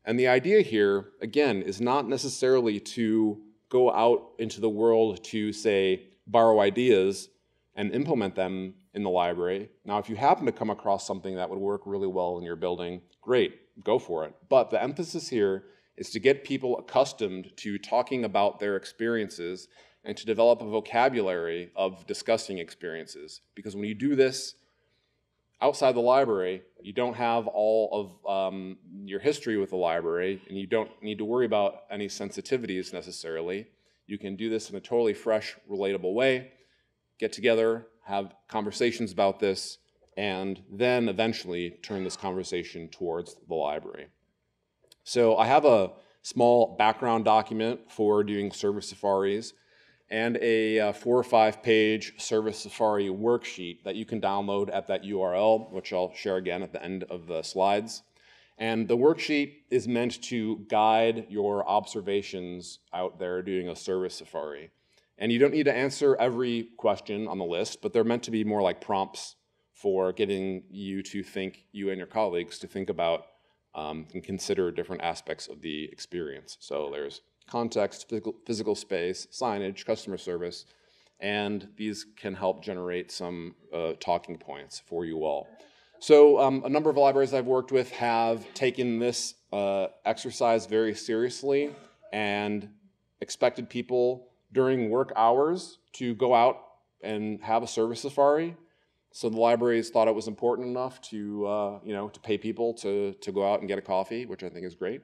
And the idea here, again, is not necessarily to go out into the world to, say, borrow ideas and implement them in the library. Now, if you happen to come across something that would work really well in your building, great, go for it. But the emphasis here is to get people accustomed to talking about their experiences and to develop a vocabulary of discussing experiences. Because when you do this outside the library, you don't have all of um, your history with the library, and you don't need to worry about any sensitivities necessarily. You can do this in a totally fresh, relatable way, get together, have conversations about this, and then eventually turn this conversation towards the library. So I have a small background document for doing service safaris and a uh, four or five page Service Safari worksheet that you can download at that URL, which I'll share again at the end of the slides. And the worksheet is meant to guide your observations out there doing a service safari. And you don't need to answer every question on the list, but they're meant to be more like prompts for getting you to think, you and your colleagues, to think about um, and consider different aspects of the experience. So there's context, physical, physical space, signage, customer service, and these can help generate some uh, talking points for you all. So um, a number of libraries I've worked with have taken this uh, exercise very seriously and expected people during work hours to go out and have a service safari. So the libraries thought it was important enough to, uh, you know, to pay people to, to go out and get a coffee, which I think is great.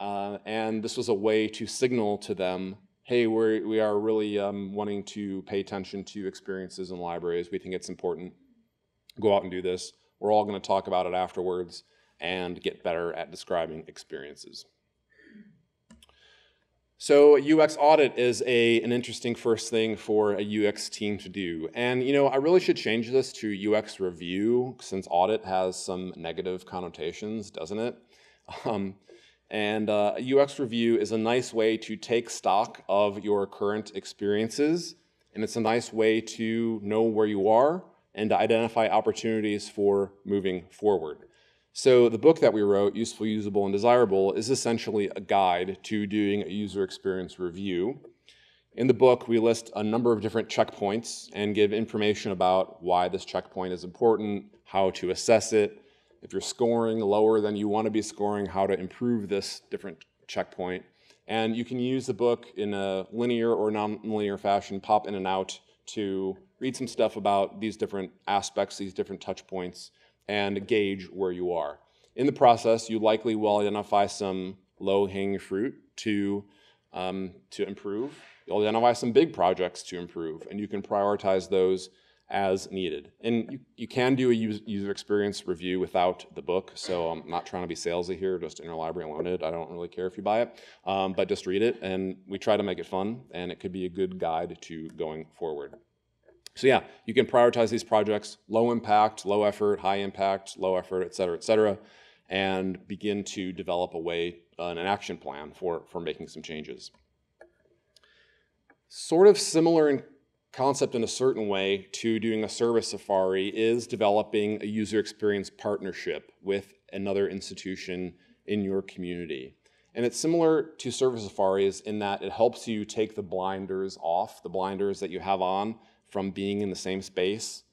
Uh, and this was a way to signal to them, hey, we're, we are really um, wanting to pay attention to experiences in libraries. We think it's important. Go out and do this. We're all going to talk about it afterwards and get better at describing experiences. So UX audit is a, an interesting first thing for a UX team to do. And you know, I really should change this to UX review since audit has some negative connotations, doesn't it? Um, and uh, UX review is a nice way to take stock of your current experiences, and it's a nice way to know where you are and to identify opportunities for moving forward. So the book that we wrote, Useful, Usable, and Desirable, is essentially a guide to doing a user experience review. In the book, we list a number of different checkpoints and give information about why this checkpoint is important, how to assess it, if you're scoring lower than you want to be scoring, how to improve this different checkpoint. And you can use the book in a linear or non-linear fashion, pop in and out to read some stuff about these different aspects, these different touch points, and gauge where you are. In the process, you likely will identify some low-hanging fruit to, um, to improve. You'll identify some big projects to improve, and you can prioritize those as needed. And you, you can do a user experience review without the book, so I'm not trying to be salesy here, just interlibrary loaned. I don't really care if you buy it, um, but just read it, and we try to make it fun, and it could be a good guide to going forward. So yeah, you can prioritize these projects, low impact, low effort, high impact, low effort, et cetera, et cetera, and begin to develop a way, uh, an action plan for, for making some changes. Sort of similar in concept in a certain way to doing a service safari is developing a user experience partnership with another institution in your community. And it's similar to service safaris in that it helps you take the blinders off, the blinders that you have on from being in the same space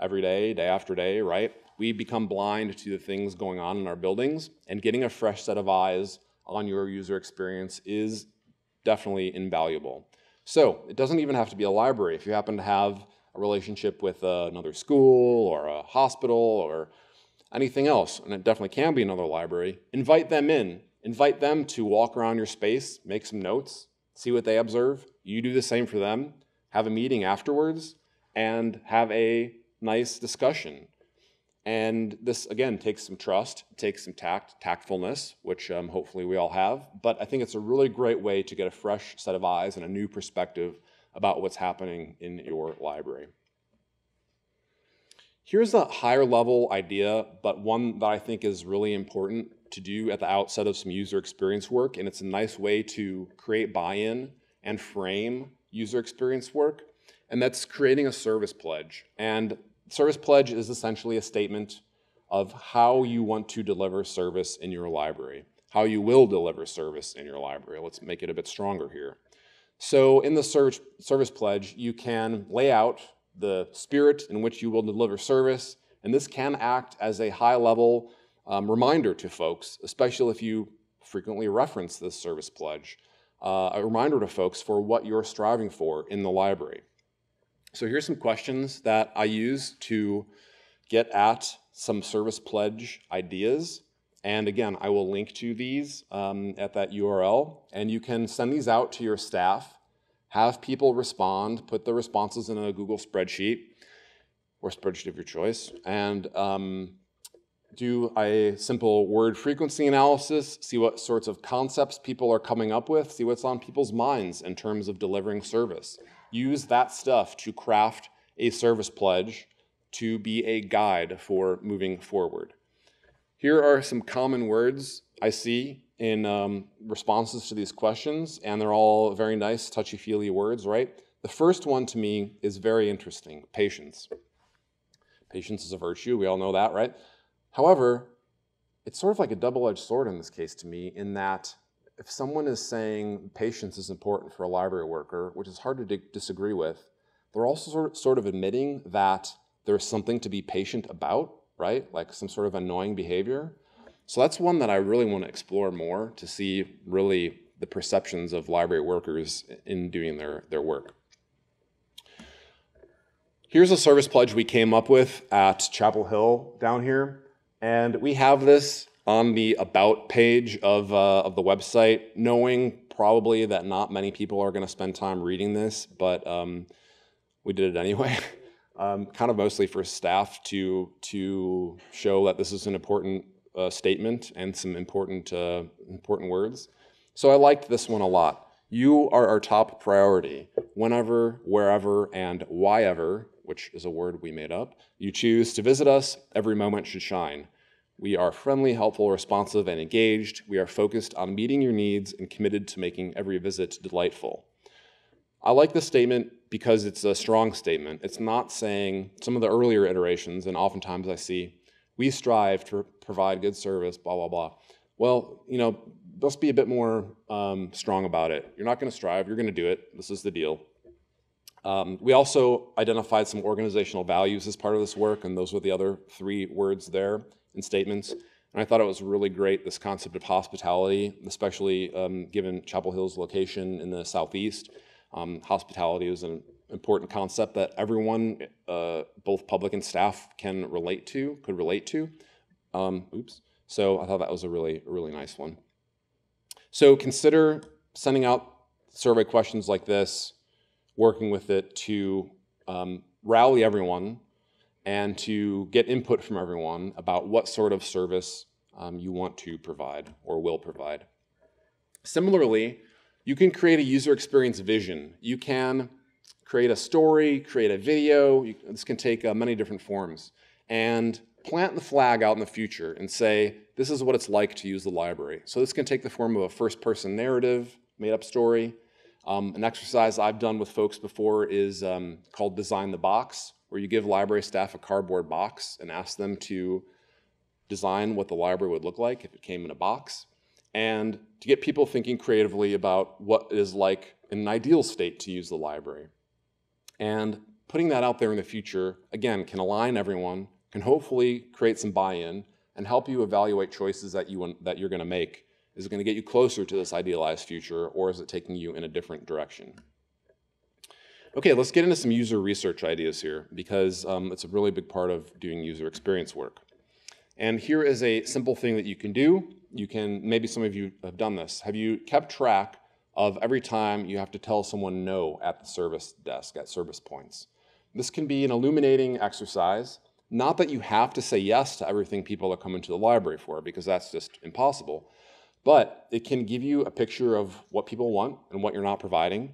every day, day after day, right? We become blind to the things going on in our buildings, and getting a fresh set of eyes on your user experience is definitely invaluable. So it doesn't even have to be a library. If you happen to have a relationship with uh, another school or a hospital or anything else, and it definitely can be another library, invite them in. Invite them to walk around your space, make some notes, see what they observe. You do the same for them. Have a meeting afterwards and have a nice discussion. And this, again, takes some trust, takes some tact, tactfulness, which um, hopefully we all have. But I think it's a really great way to get a fresh set of eyes and a new perspective about what's happening in your library. Here's a higher level idea, but one that I think is really important to do at the outset of some user experience work. And it's a nice way to create buy in and frame user experience work. And that's creating a service pledge. And Service pledge is essentially a statement of how you want to deliver service in your library, how you will deliver service in your library. Let's make it a bit stronger here. So in the service, service pledge, you can lay out the spirit in which you will deliver service, and this can act as a high level um, reminder to folks, especially if you frequently reference this service pledge, uh, a reminder to folks for what you're striving for in the library. So here's some questions that I use to get at some service pledge ideas. And again, I will link to these um, at that URL. And you can send these out to your staff, have people respond, put the responses in a Google spreadsheet or spreadsheet of your choice, and um, do a simple word frequency analysis, see what sorts of concepts people are coming up with, see what's on people's minds in terms of delivering service use that stuff to craft a service pledge to be a guide for moving forward. Here are some common words I see in um, responses to these questions, and they're all very nice, touchy feely words, right? The first one to me is very interesting patience. Patience is a virtue, we all know that, right? However, it's sort of like a double edged sword in this case to me, in that if someone is saying patience is important for a library worker, which is hard to disagree with, they're also sort of admitting that there's something to be patient about, right? Like some sort of annoying behavior. So that's one that I really want to explore more to see really the perceptions of library workers in doing their, their work. Here's a service pledge we came up with at Chapel Hill down here. And we have this on the about page of, uh, of the website, knowing probably that not many people are going to spend time reading this, but um, we did it anyway. um, kind of mostly for staff to to show that this is an important uh, statement and some important uh, important words. So I liked this one a lot. You are our top priority. Whenever, wherever, and why ever, which is a word we made up, you choose to visit us, every moment should shine. We are friendly, helpful, responsive, and engaged. We are focused on meeting your needs and committed to making every visit delightful. I like this statement because it's a strong statement. It's not saying some of the earlier iterations, and oftentimes I see, we strive to provide good service, blah, blah, blah. Well, you know, let's be a bit more um, strong about it. You're not going to strive, you're going to do it. This is the deal. Um, we also identified some organizational values as part of this work, and those were the other three words there and statements. And I thought it was really great, this concept of hospitality, especially um, given Chapel Hill's location in the southeast. Um, hospitality is an important concept that everyone, uh, both public and staff, can relate to, could relate to. Um, oops. So I thought that was a really, really nice one. So consider sending out survey questions like this, working with it to um, rally everyone and to get input from everyone about what sort of service um, you want to provide or will provide. Similarly, you can create a user experience vision. You can create a story, create a video. You, this can take uh, many different forms. And plant the flag out in the future and say, this is what it's like to use the library. So this can take the form of a first person narrative, made up story. Um, an exercise I've done with folks before is um, called Design the Box, where you give library staff a cardboard box and ask them to design what the library would look like if it came in a box, and to get people thinking creatively about what it is like in an ideal state to use the library. And putting that out there in the future, again, can align everyone, can hopefully create some buy-in, and help you evaluate choices that, you, want that you're gonna make. Is it gonna get you closer to this idealized future, or is it taking you in a different direction? Okay, let's get into some user research ideas here, because um, it's a really big part of doing user experience work. And here is a simple thing that you can do. You can, maybe some of you have done this. Have you kept track of every time you have to tell someone no at the service desk, at service points? This can be an illuminating exercise not that you have to say yes to everything people are coming to the library for, because that's just impossible, but it can give you a picture of what people want and what you're not providing.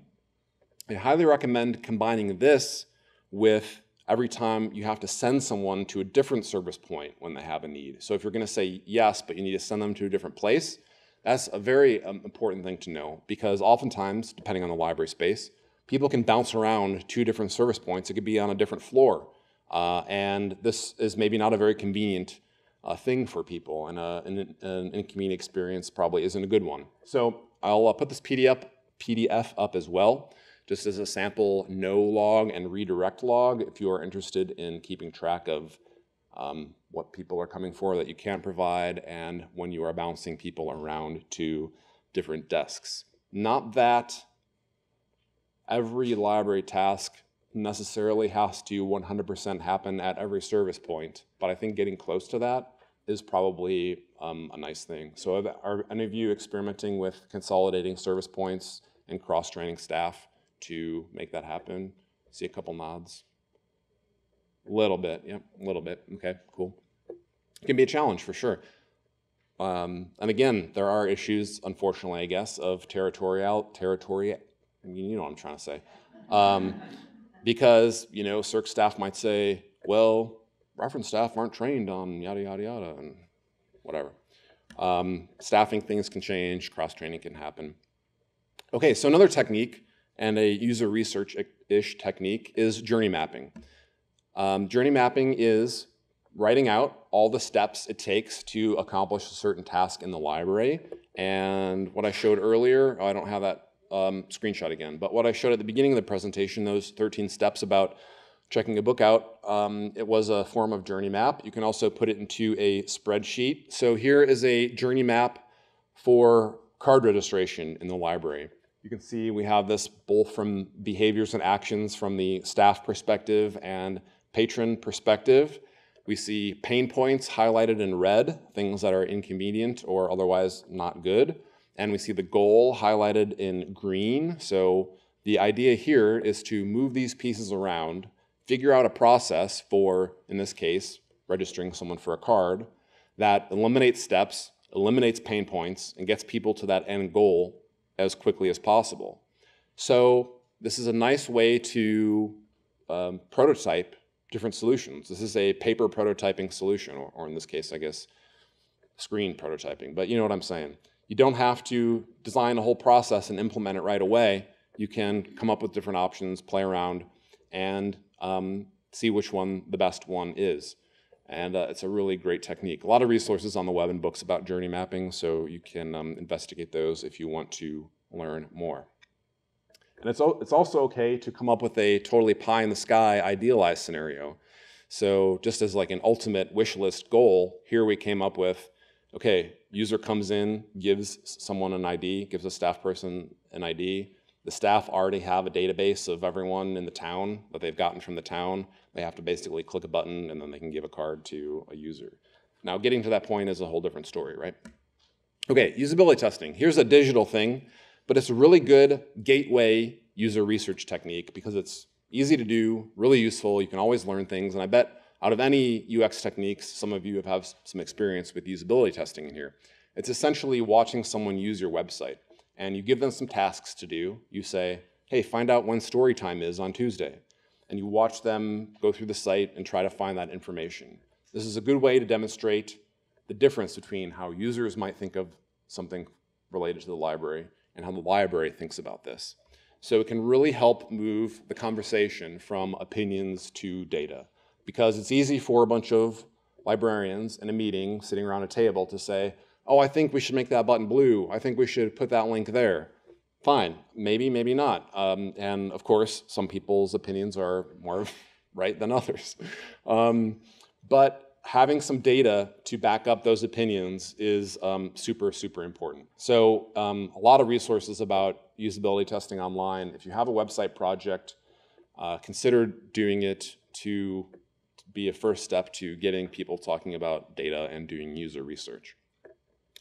I highly recommend combining this with every time you have to send someone to a different service point when they have a need. So if you're going to say yes, but you need to send them to a different place, that's a very um, important thing to know because oftentimes, depending on the library space, people can bounce around two different service points. It could be on a different floor. Uh, and this is maybe not a very convenient uh, thing for people, and uh, an, an, inconvenient experience probably isn't a good one. So I'll uh, put this PDF, PDF up as well, just as a sample no log and redirect log if you are interested in keeping track of um, what people are coming for that you can't provide and when you are bouncing people around to different desks. Not that every library task necessarily has to 100% happen at every service point, but I think getting close to that is probably um, a nice thing. So are any of you experimenting with consolidating service points and cross-training staff to make that happen? See a couple nods. A little bit, yep, a little bit. Okay, cool. It can be a challenge for sure. Um, and again, there are issues, unfortunately, I guess, of territorial, territory, I mean, you know what I'm trying to say. Um, because, you know, circ staff might say, well, reference staff aren't trained on yada, yada, yada, and whatever. Um, staffing things can change, cross-training can happen. Okay, so another technique and a user research-ish technique is journey mapping. Um, journey mapping is writing out all the steps it takes to accomplish a certain task in the library. And what I showed earlier, I don't have that um, screenshot again. But what I showed at the beginning of the presentation, those 13 steps about checking a book out, um, it was a form of journey map. You can also put it into a spreadsheet. So here is a journey map for card registration in the library. You can see we have this both from behaviors and actions from the staff perspective and patron perspective. We see pain points highlighted in red, things that are inconvenient or otherwise not good and we see the goal highlighted in green. So the idea here is to move these pieces around, figure out a process for, in this case, registering someone for a card that eliminates steps, eliminates pain points, and gets people to that end goal as quickly as possible. So this is a nice way to um, prototype different solutions. This is a paper prototyping solution, or, or in this case, I guess, screen prototyping, but you know what I'm saying. You don't have to design a whole process and implement it right away. You can come up with different options, play around, and um, see which one the best one is. And uh, it's a really great technique. A lot of resources on the web and books about journey mapping, so you can um, investigate those if you want to learn more. And it's, it's also okay to come up with a totally pie in the sky idealized scenario. So just as like an ultimate wish list goal, here we came up with okay, user comes in, gives someone an ID, gives a staff person an ID, The staff already have a database of everyone in the town that they've gotten from the town. They have to basically click a button and then they can give a card to a user. Now, getting to that point is a whole different story, right? Okay, usability testing. Here's a digital thing, but it's a really good gateway user research technique because it's easy to do, really useful. You can always learn things. And I bet out of any UX techniques, some of you have had some experience with usability testing in here. It's essentially watching someone use your website. And you give them some tasks to do. You say, hey, find out when story time is on Tuesday. And you watch them go through the site and try to find that information. This is a good way to demonstrate the difference between how users might think of something related to the library and how the library thinks about this. So it can really help move the conversation from opinions to data because it's easy for a bunch of librarians in a meeting sitting around a table to say, oh, I think we should make that button blue. I think we should put that link there. Fine, maybe, maybe not. Um, and of course, some people's opinions are more right than others. Um, but having some data to back up those opinions is um, super, super important. So um, a lot of resources about usability testing online. If you have a website project, uh, consider doing it to be a first step to getting people talking about data and doing user research.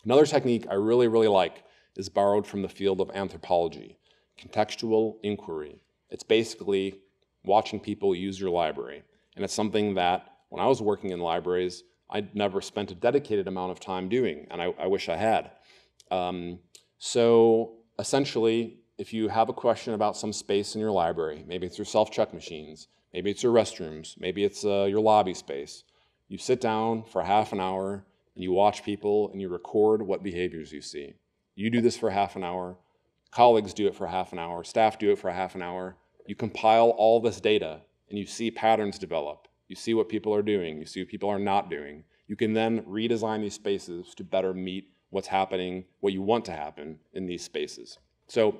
Another technique I really, really like is borrowed from the field of anthropology, contextual inquiry. It's basically watching people use your library. And it's something that when I was working in libraries, I'd never spent a dedicated amount of time doing, and I, I wish I had. Um, so essentially, if you have a question about some space in your library, maybe it's your self-check machines, maybe it's your restrooms, maybe it's uh, your lobby space, you sit down for half an hour and you watch people and you record what behaviors you see. You do this for half an hour, colleagues do it for half an hour, staff do it for half an hour. You compile all this data and you see patterns develop. You see what people are doing, you see what people are not doing. You can then redesign these spaces to better meet what's happening, what you want to happen in these spaces. So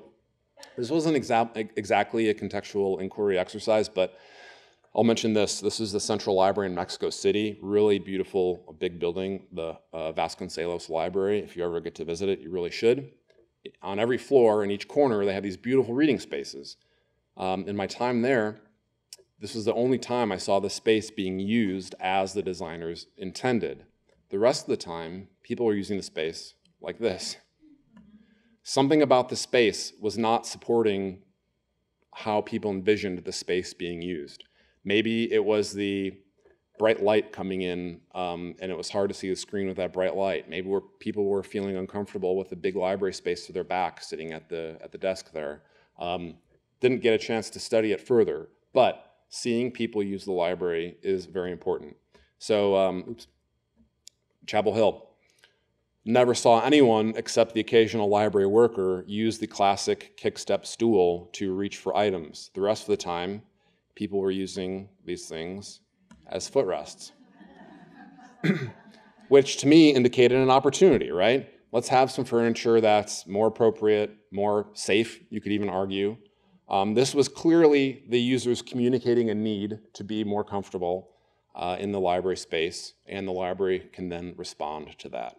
this wasn't exa exactly a contextual inquiry exercise, but I'll mention this. This is the Central Library in Mexico City. Really beautiful, big building, the uh, Vasconcelos Library. If you ever get to visit it, you really should. On every floor, in each corner, they have these beautiful reading spaces. Um, in my time there, this was the only time I saw the space being used as the designers intended. The rest of the time, people were using the space like this. Something about the space was not supporting how people envisioned the space being used. Maybe it was the bright light coming in um, and it was hard to see the screen with that bright light. Maybe were, people were feeling uncomfortable with the big library space to their back sitting at the, at the desk there. Um, didn't get a chance to study it further, but seeing people use the library is very important. So, um, oops, Chapel Hill. Never saw anyone except the occasional library worker use the classic kick-step stool to reach for items. The rest of the time, people were using these things as footrests, which to me indicated an opportunity, right? Let's have some furniture that's more appropriate, more safe, you could even argue, um, this was clearly the users communicating a need to be more comfortable uh, in the library space, and the library can then respond to that.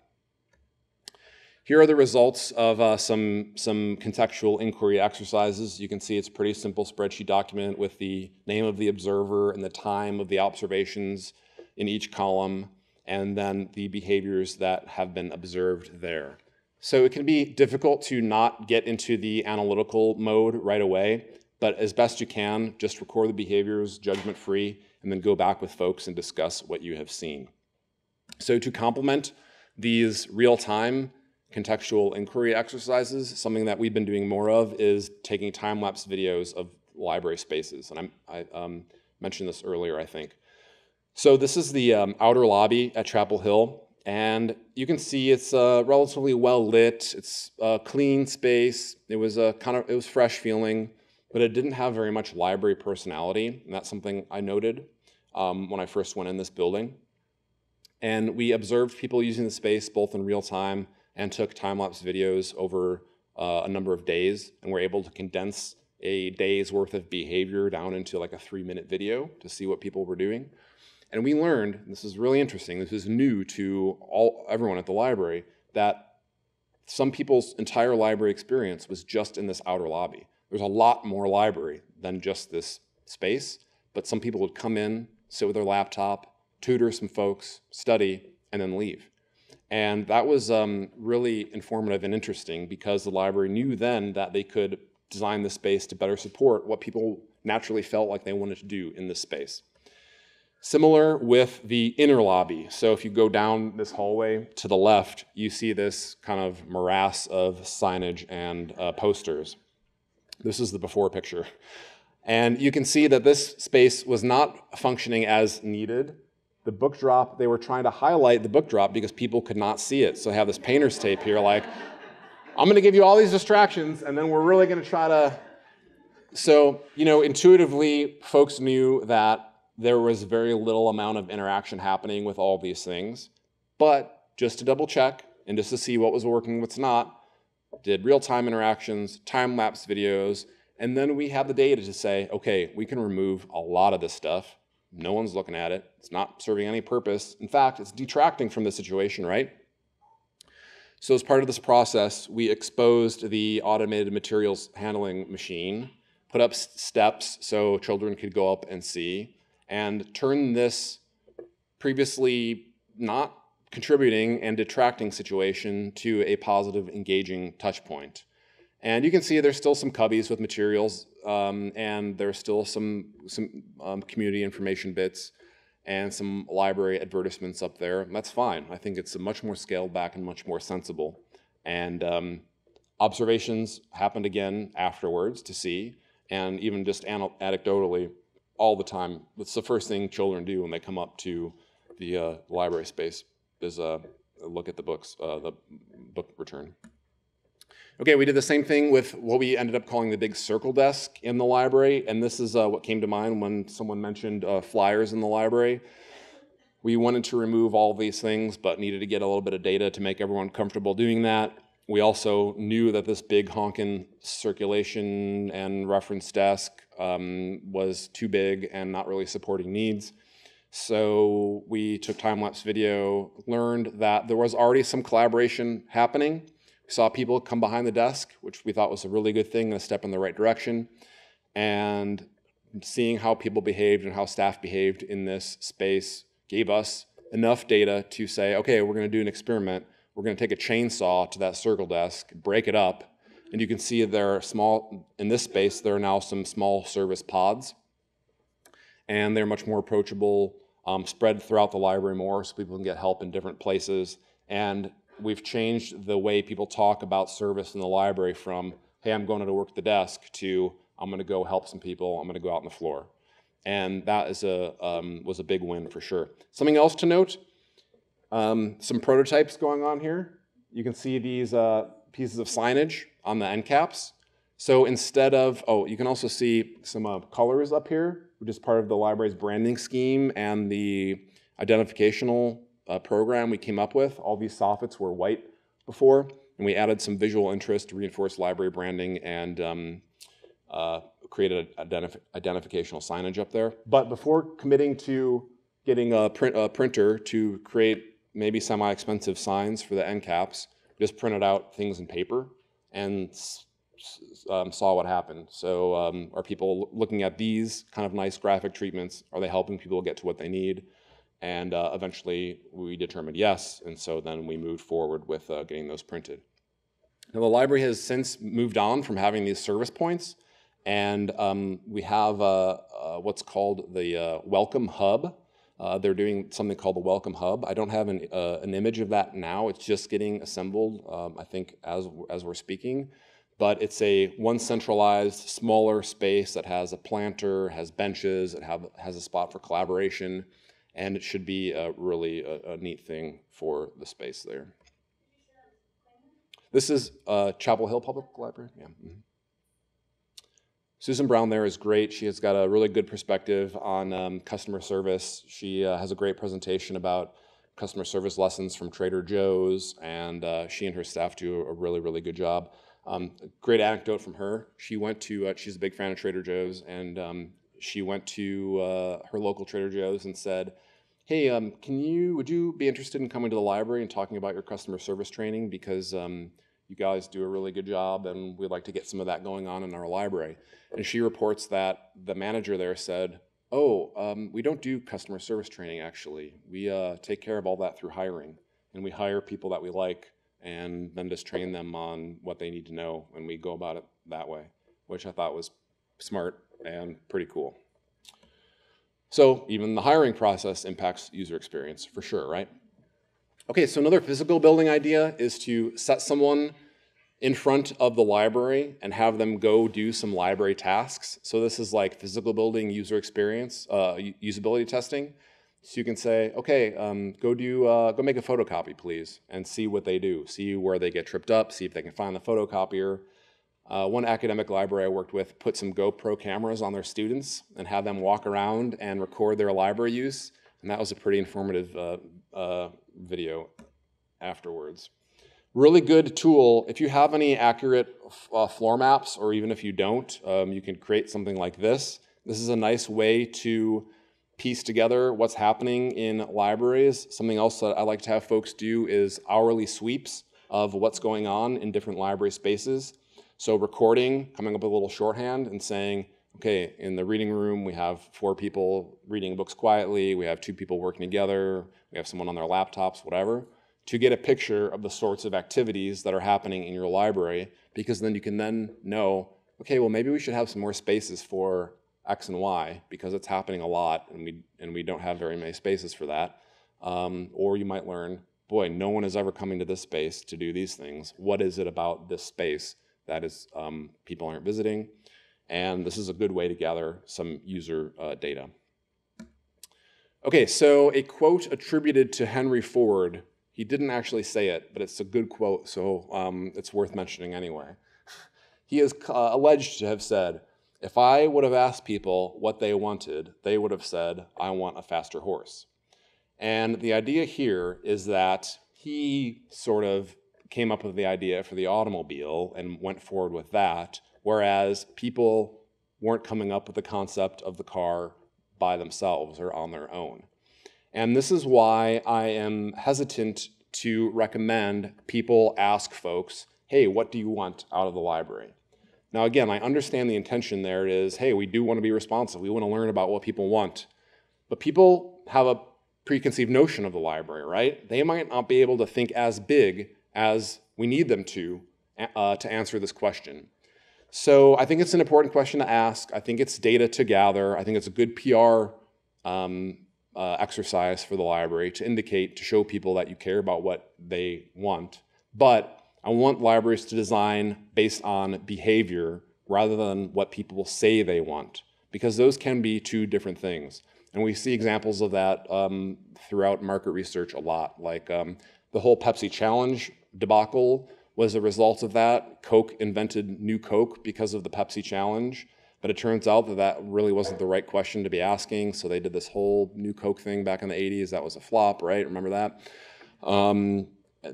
Here are the results of uh, some, some contextual inquiry exercises. You can see it's a pretty simple spreadsheet document with the name of the observer and the time of the observations in each column, and then the behaviors that have been observed there. So it can be difficult to not get into the analytical mode right away, but as best you can, just record the behaviors judgment free and then go back with folks and discuss what you have seen. So to complement these real-time contextual inquiry exercises, something that we've been doing more of is taking time-lapse videos of library spaces. And I'm, i um, mentioned this earlier, I think. So this is the um, outer lobby at Chapel Hill. And you can see it's uh, relatively well lit. It's a clean space. It was a kind of it was fresh feeling, but it didn't have very much library personality. And that's something I noted um, when I first went in this building. And we observed people using the space both in real time and took time-lapse videos over uh, a number of days and were able to condense a day's worth of behavior down into like a three-minute video to see what people were doing. And we learned, this is really interesting, this is new to all everyone at the library, that some people's entire library experience was just in this outer lobby. There's a lot more library than just this space, but some people would come in, sit with their laptop, tutor some folks, study, and then leave. And that was um, really informative and interesting because the library knew then that they could design the space to better support what people naturally felt like they wanted to do in this space. Similar with the inner lobby. So if you go down this hallway to the left, you see this kind of morass of signage and uh, posters. This is the before picture. And you can see that this space was not functioning as needed. The book drop, they were trying to highlight the book drop because people could not see it. So I have this painter's tape here like, I'm going to give you all these distractions, and then we're really going to try to. So, you know, intuitively, folks knew that there was very little amount of interaction happening with all these things. But just to double check and just to see what was working, what's not, did real time interactions, time lapse videos, and then we have the data to say, okay, we can remove a lot of this stuff. No one's looking at it. It's not serving any purpose. In fact, it's detracting from the situation, right? So as part of this process, we exposed the automated materials handling machine, put up steps so children could go up and see and turn this previously not contributing and detracting situation to a positive, engaging touch point. And you can see there's still some cubbies with materials, um, and there's still some, some um, community information bits and some library advertisements up there. That's fine. I think it's much more scaled back and much more sensible. And um, observations happened again afterwards to see, and even just anecdotally, all the time. It's the first thing children do when they come up to the uh, library space is uh, look at the books, uh, the book return. Okay, we did the same thing with what we ended up calling the big circle desk in the library, and this is uh, what came to mind when someone mentioned uh, flyers in the library. We wanted to remove all these things, but needed to get a little bit of data to make everyone comfortable doing that. We also knew that this big honkin' circulation and reference desk um, was too big and not really supporting needs. So we took time-lapse video, learned that there was already some collaboration happening. Saw people come behind the desk, which we thought was a really good thing, and a step in the right direction. And seeing how people behaved and how staff behaved in this space gave us enough data to say, okay, we're gonna do an experiment we're going to take a chainsaw to that circle desk, break it up, and you can see there are small, in this space, there are now some small service pods. And they're much more approachable, um, spread throughout the library more so people can get help in different places. And we've changed the way people talk about service in the library from, hey, I'm going to work at the desk, to I'm going to go help some people, I'm going to go out on the floor. And that is a, um, was a big win for sure. Something else to note um, some prototypes going on here. You can see these uh, pieces of signage on the end caps. So instead of, oh, you can also see some uh, colors up here, which is part of the library's branding scheme and the identificational uh, program we came up with. All these soffits were white before, and we added some visual interest to reinforce library branding and um, uh, created identif identificational signage up there. But before committing to getting a, print, a printer to create maybe semi-expensive signs for the end caps, just printed out things in paper and um, saw what happened. So um, are people looking at these kind of nice graphic treatments? Are they helping people get to what they need? And uh, eventually we determined yes, and so then we moved forward with uh, getting those printed. Now the library has since moved on from having these service points, and um, we have uh, uh what's called the uh, Welcome Hub, uh, they're doing something called the Welcome Hub. I don't have an, an image of that now. It's just getting assembled, um, I think, as, as we're speaking. But it's a one centralized, smaller space that has a planter, has benches, it have, has a spot for collaboration, and it should be a really a, a neat thing for the space there. This is uh, Chapel Hill Public Library. Yeah. Mm -hmm. Susan Brown there is great. She has got a really good perspective on um, customer service. She uh, has a great presentation about customer service lessons from Trader Joe's, and uh, she and her staff do a really, really good job. Um, great anecdote from her. She went to, uh, she's a big fan of Trader Joe's, and um, she went to uh, her local Trader Joe's and said, hey, um, can you, would you be interested in coming to the library and talking about your customer service training? Because um, you guys do a really good job, and we'd like to get some of that going on in our library. And she reports that the manager there said, oh, um, we don't do customer service training actually. We uh, take care of all that through hiring. And we hire people that we like and then just train them on what they need to know. And we go about it that way, which I thought was smart and pretty cool. So even the hiring process impacts user experience for sure, right? Okay, so another physical building idea is to set someone in front of the library and have them go do some library tasks. So this is like physical building user experience, uh, usability testing. So you can say, okay, um, go do, uh, go make a photocopy, please, and see what they do. See where they get tripped up. See if they can find the photocopier. Uh, one academic library I worked with put some GoPro cameras on their students and had them walk around and record their library use, and that was a pretty informative uh, uh, video afterwards. Really good tool. If you have any accurate uh, floor maps, or even if you don't, um, you can create something like this. This is a nice way to piece together what's happening in libraries. Something else that I like to have folks do is hourly sweeps of what's going on in different library spaces. So recording, coming up with a little shorthand and saying, okay, in the reading room, we have four people reading books quietly, we have two people working together, we have someone on their laptops, whatever to get a picture of the sorts of activities that are happening in your library because then you can then know, okay, well maybe we should have some more spaces for X and Y because it's happening a lot and we, and we don't have very many spaces for that. Um, or you might learn, boy, no one is ever coming to this space to do these things. What is it about this space that is um, people aren't visiting? And this is a good way to gather some user uh, data. Okay, so a quote attributed to Henry Ford he didn't actually say it, but it's a good quote, so um, it's worth mentioning anyway. He is uh, alleged to have said, If I would have asked people what they wanted, they would have said, I want a faster horse. And the idea here is that he sort of came up with the idea for the automobile and went forward with that, whereas people weren't coming up with the concept of the car by themselves or on their own. And this is why I am hesitant to recommend people ask folks, hey, what do you want out of the library? Now, again, I understand the intention there is, hey, we do want to be responsive. We want to learn about what people want. But people have a preconceived notion of the library, right? They might not be able to think as big as we need them to uh, to answer this question. So I think it's an important question to ask. I think it's data to gather. I think it's a good PR um, uh, exercise for the library to indicate, to show people that you care about what they want. But I want libraries to design based on behavior rather than what people say they want, because those can be two different things. And we see examples of that um, throughout market research a lot, like um, the whole Pepsi Challenge debacle was a result of that. Coke invented New Coke because of the Pepsi Challenge. But it turns out that that really wasn't the right question to be asking. So they did this whole new Coke thing back in the 80s. That was a flop, right? Remember that? Um,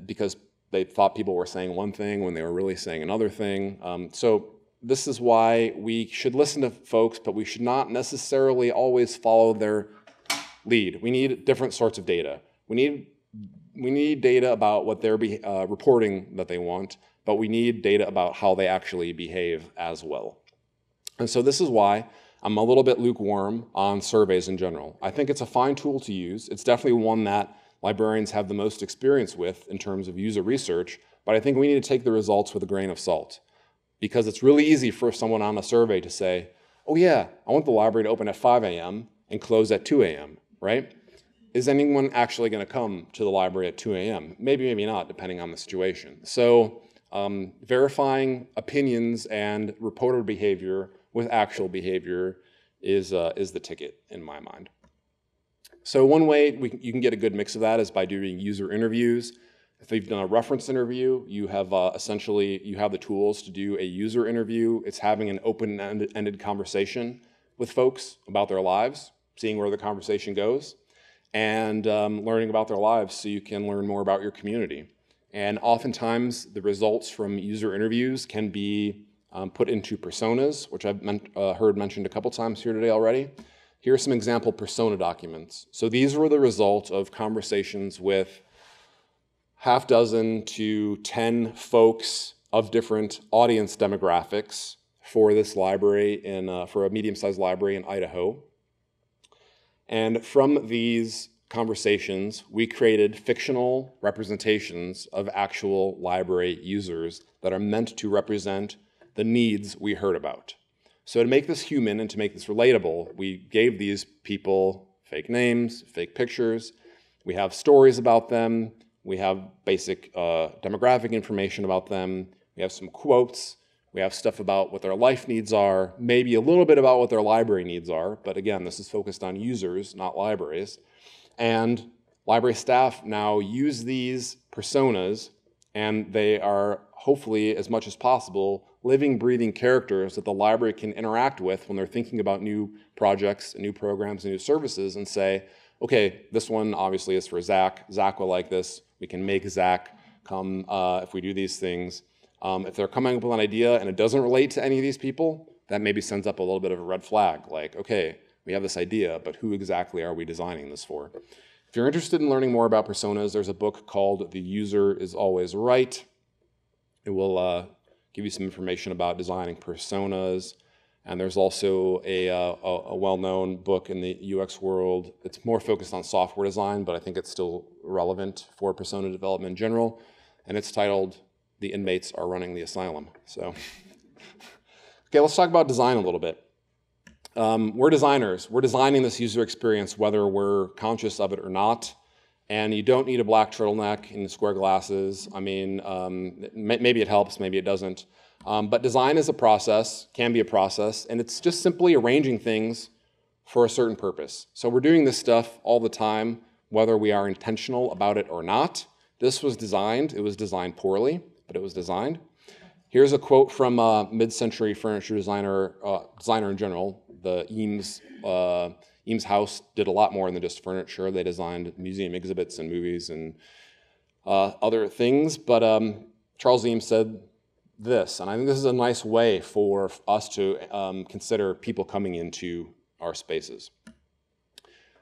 because they thought people were saying one thing when they were really saying another thing. Um, so this is why we should listen to folks, but we should not necessarily always follow their lead. We need different sorts of data. We need we need data about what they're be, uh, reporting that they want, but we need data about how they actually behave as well. And so this is why I'm a little bit lukewarm on surveys in general. I think it's a fine tool to use. It's definitely one that librarians have the most experience with in terms of user research, but I think we need to take the results with a grain of salt. Because it's really easy for someone on a survey to say, oh yeah, I want the library to open at 5 a.m. and close at 2 a.m., right? Is anyone actually going to come to the library at 2 a.m.? Maybe, maybe not, depending on the situation. So um, verifying opinions and reporter behavior with actual behavior is, uh, is the ticket in my mind. So one way we, you can get a good mix of that is by doing user interviews. If you've done a reference interview, you have uh, essentially, you have the tools to do a user interview. It's having an open-ended conversation with folks about their lives, seeing where the conversation goes, and um, learning about their lives so you can learn more about your community. And oftentimes, the results from user interviews can be um, put into personas, which I've uh, heard mentioned a couple times here today already. Here are some example persona documents. So these were the result of conversations with half dozen to 10 folks of different audience demographics for this library in, uh, for a medium-sized library in Idaho. And from these conversations, we created fictional representations of actual library users that are meant to represent the needs we heard about. So to make this human and to make this relatable, we gave these people fake names, fake pictures. We have stories about them. We have basic uh, demographic information about them. We have some quotes. We have stuff about what their life needs are, maybe a little bit about what their library needs are. But again, this is focused on users, not libraries. And library staff now use these personas, and they are hopefully, as much as possible, living, breathing characters that the library can interact with when they're thinking about new projects, new programs, and new services, and say, okay, this one obviously is for Zach. Zach will like this. We can make Zach come uh, if we do these things. Um, if they're coming up with an idea and it doesn't relate to any of these people, that maybe sends up a little bit of a red flag. Like, okay, we have this idea, but who exactly are we designing this for? If you're interested in learning more about personas, there's a book called The User is Always Right. It will uh, give you some information about designing personas. And there's also a, uh, a, well-known book in the UX world. It's more focused on software design, but I think it's still relevant for persona development in general. And it's titled "The Inmates Are Running the Asylum." So, okay, let's talk about design a little bit. Um, we're designers. We're designing this user experience whether we're conscious of it or not. And you don't need a black turtleneck and square glasses. I mean, um, maybe it helps, maybe it doesn't. Um, but design is a process, can be a process, and it's just simply arranging things for a certain purpose. So we're doing this stuff all the time, whether we are intentional about it or not. This was designed, it was designed poorly, but it was designed. Here's a quote from a mid-century furniture designer, uh, designer in general, the Eames, uh, Eames House did a lot more than just furniture. They designed museum exhibits and movies and uh, other things. But um, Charles Eames said this, and I think this is a nice way for us to um, consider people coming into our spaces.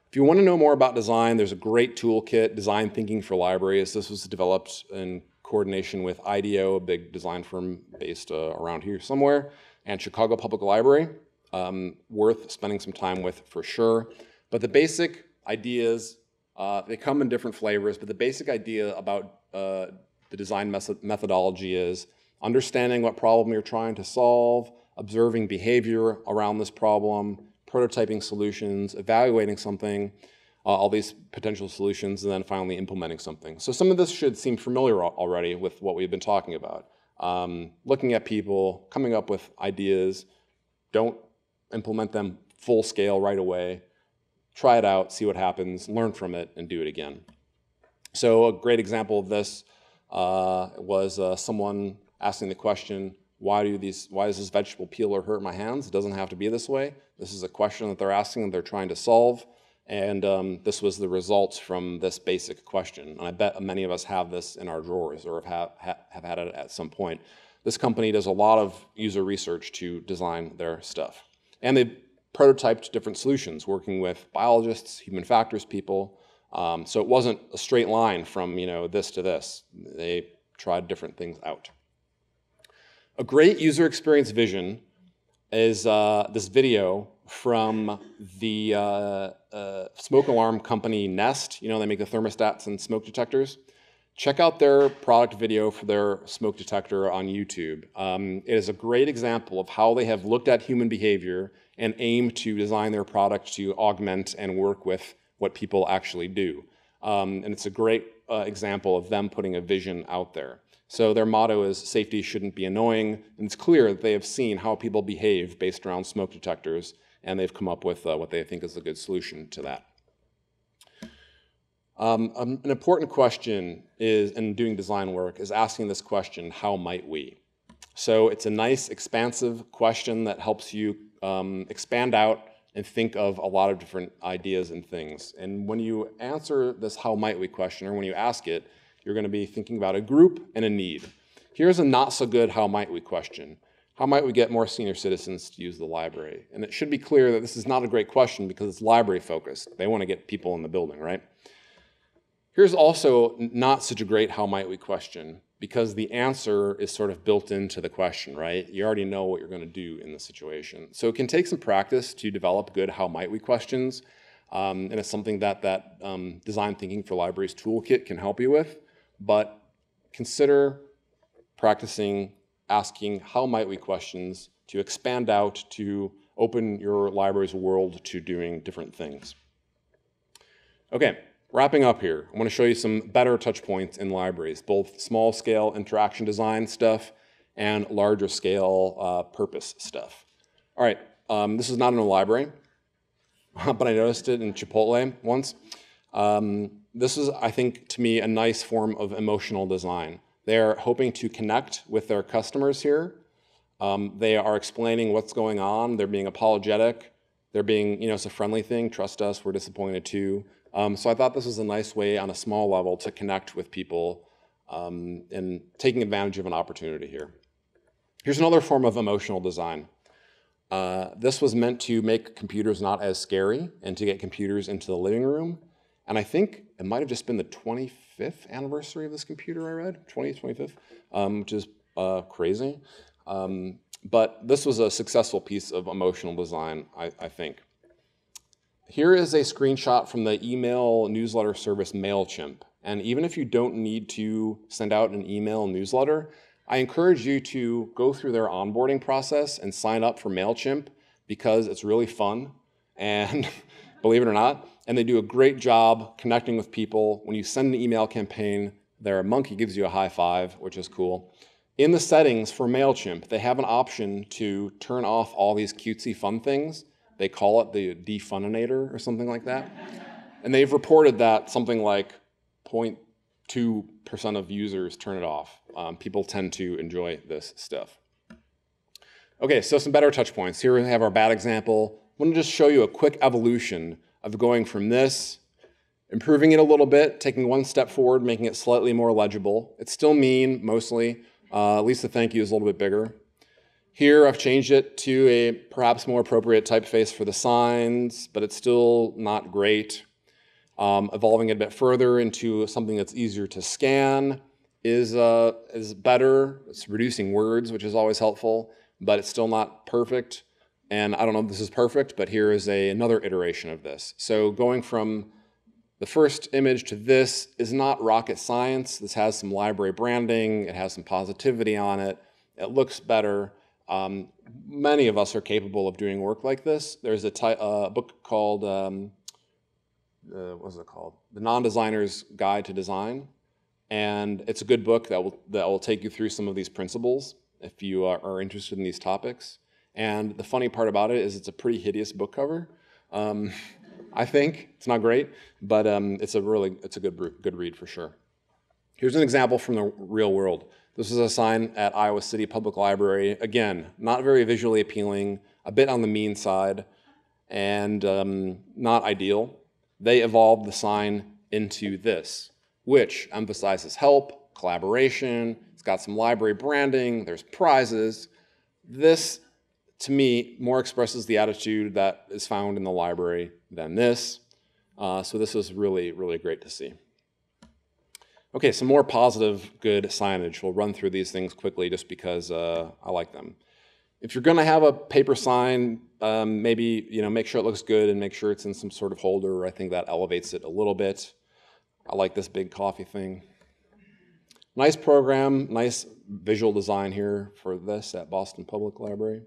If you want to know more about design, there's a great toolkit, Design Thinking for Libraries. This was developed in coordination with IDEO, a big design firm based uh, around here somewhere, and Chicago Public Library um, worth spending some time with for sure. But the basic ideas, uh, they come in different flavors, but the basic idea about uh, the design methodology is understanding what problem you're trying to solve, observing behavior around this problem, prototyping solutions, evaluating something, uh, all these potential solutions, and then finally implementing something. So some of this should seem familiar already with what we've been talking about. Um, looking at people, coming up with ideas, don't implement them full scale right away, try it out, see what happens, learn from it, and do it again. So a great example of this uh, was uh, someone asking the question, why do these, why does this vegetable peeler hurt my hands? It doesn't have to be this way. This is a question that they're asking and they're trying to solve. And um, this was the results from this basic question. And I bet many of us have this in our drawers or have, ha have had it at some point. This company does a lot of user research to design their stuff. And they prototyped different solutions, working with biologists, human factors people. Um, so it wasn't a straight line from you know this to this. They tried different things out. A great user experience vision is uh, this video from the uh, uh, smoke alarm company Nest. You know, they make the thermostats and smoke detectors. Check out their product video for their smoke detector on YouTube. Um, it is a great example of how they have looked at human behavior and aim to design their product to augment and work with what people actually do. Um, and it's a great uh, example of them putting a vision out there. So their motto is safety shouldn't be annoying, and it's clear that they have seen how people behave based around smoke detectors, and they've come up with uh, what they think is a good solution to that. Um, um, an important question is, in doing design work, is asking this question, how might we? So it's a nice, expansive question that helps you um, expand out and think of a lot of different ideas and things. And when you answer this how might we question, or when you ask it, you're going to be thinking about a group and a need. Here's a not so good how might we question. How might we get more senior citizens to use the library? And it should be clear that this is not a great question because it's library focused. They want to get people in the building, right? Here's also not such a great how might we question because the answer is sort of built into the question, right? You already know what you're going to do in the situation. So it can take some practice to develop good how might we questions. Um, and it's something that that um, design thinking for libraries toolkit can help you with. But consider practicing asking how might we questions to expand out to open your library's world to doing different things. Okay, wrapping up here, I want to show you some better touch points in libraries, both small scale interaction design stuff and larger scale uh, purpose stuff. All right, um, this is not in a library, but I noticed it in Chipotle once. Um, this is, I think, to me, a nice form of emotional design. They're hoping to connect with their customers here. Um, they are explaining what's going on. They're being apologetic. They're being, you know, it's a friendly thing. Trust us, we're disappointed too. Um, so I thought this was a nice way on a small level to connect with people um, and taking advantage of an opportunity here. Here's another form of emotional design. Uh, this was meant to make computers not as scary and to get computers into the living room. And I think it might have just been the 25th anniversary of this computer I read, 20th, 25th, um, which is uh, crazy. Um, but this was a successful piece of emotional design, I, I, think. Here is a screenshot from the email newsletter service MailChimp. And even if you don't need to send out an email newsletter, I encourage you to go through their onboarding process and sign up for MailChimp because it's really fun. And believe it or not, and they do a great job connecting with people. When you send an email campaign, their monkey gives you a high five, which is cool. In the settings for MailChimp, they have an option to turn off all these cutesy fun things. They call it the defuninator or something like that. And they've reported that something like 0.2% of users turn it off. Um, people tend to enjoy this stuff. Okay, so some better touch points. Here we have our bad example. I want to just show you a quick evolution of going from this, improving it a little bit, taking one step forward, making it slightly more legible. It's still mean, mostly. Uh, at least the thank you is a little bit bigger. Here, I've changed it to a perhaps more appropriate typeface for the signs, but it's still not great. Um, evolving it a bit further into something that's easier to scan is, uh, is better. It's reducing words, which is always helpful, but it's still not perfect. And I don't know if this is perfect, but here is a, another iteration of this. So going from the first image to this is not rocket science. This has some library branding. It has some positivity on it. It looks better. Um, many of us are capable of doing work like this. There's a uh, book called, um, uh, what is it called? The Non-Designer's Guide to Design. And it's a good book that will, that will take you through some of these principles if you are, are interested in these topics. And the funny part about it is it's a pretty hideous book cover. Um, I think it's not great, but um, it's a really it's a good good read for sure. Here's an example from the real world. This is a sign at Iowa City Public Library. Again, not very visually appealing, a bit on the mean side, and um, not ideal. They evolved the sign into this, which emphasizes help, collaboration. It's got some library branding. There's prizes. This to me, more expresses the attitude that is found in the library than this. Uh, so this is really, really great to see. Okay, some more positive, good signage. We'll run through these things quickly just because uh, I like them. If you're going to have a paper sign, um, maybe you know make sure it looks good and make sure it's in some sort of holder. I think that elevates it a little bit. I like this big coffee thing. Nice program, nice visual design here for this at Boston Public Library.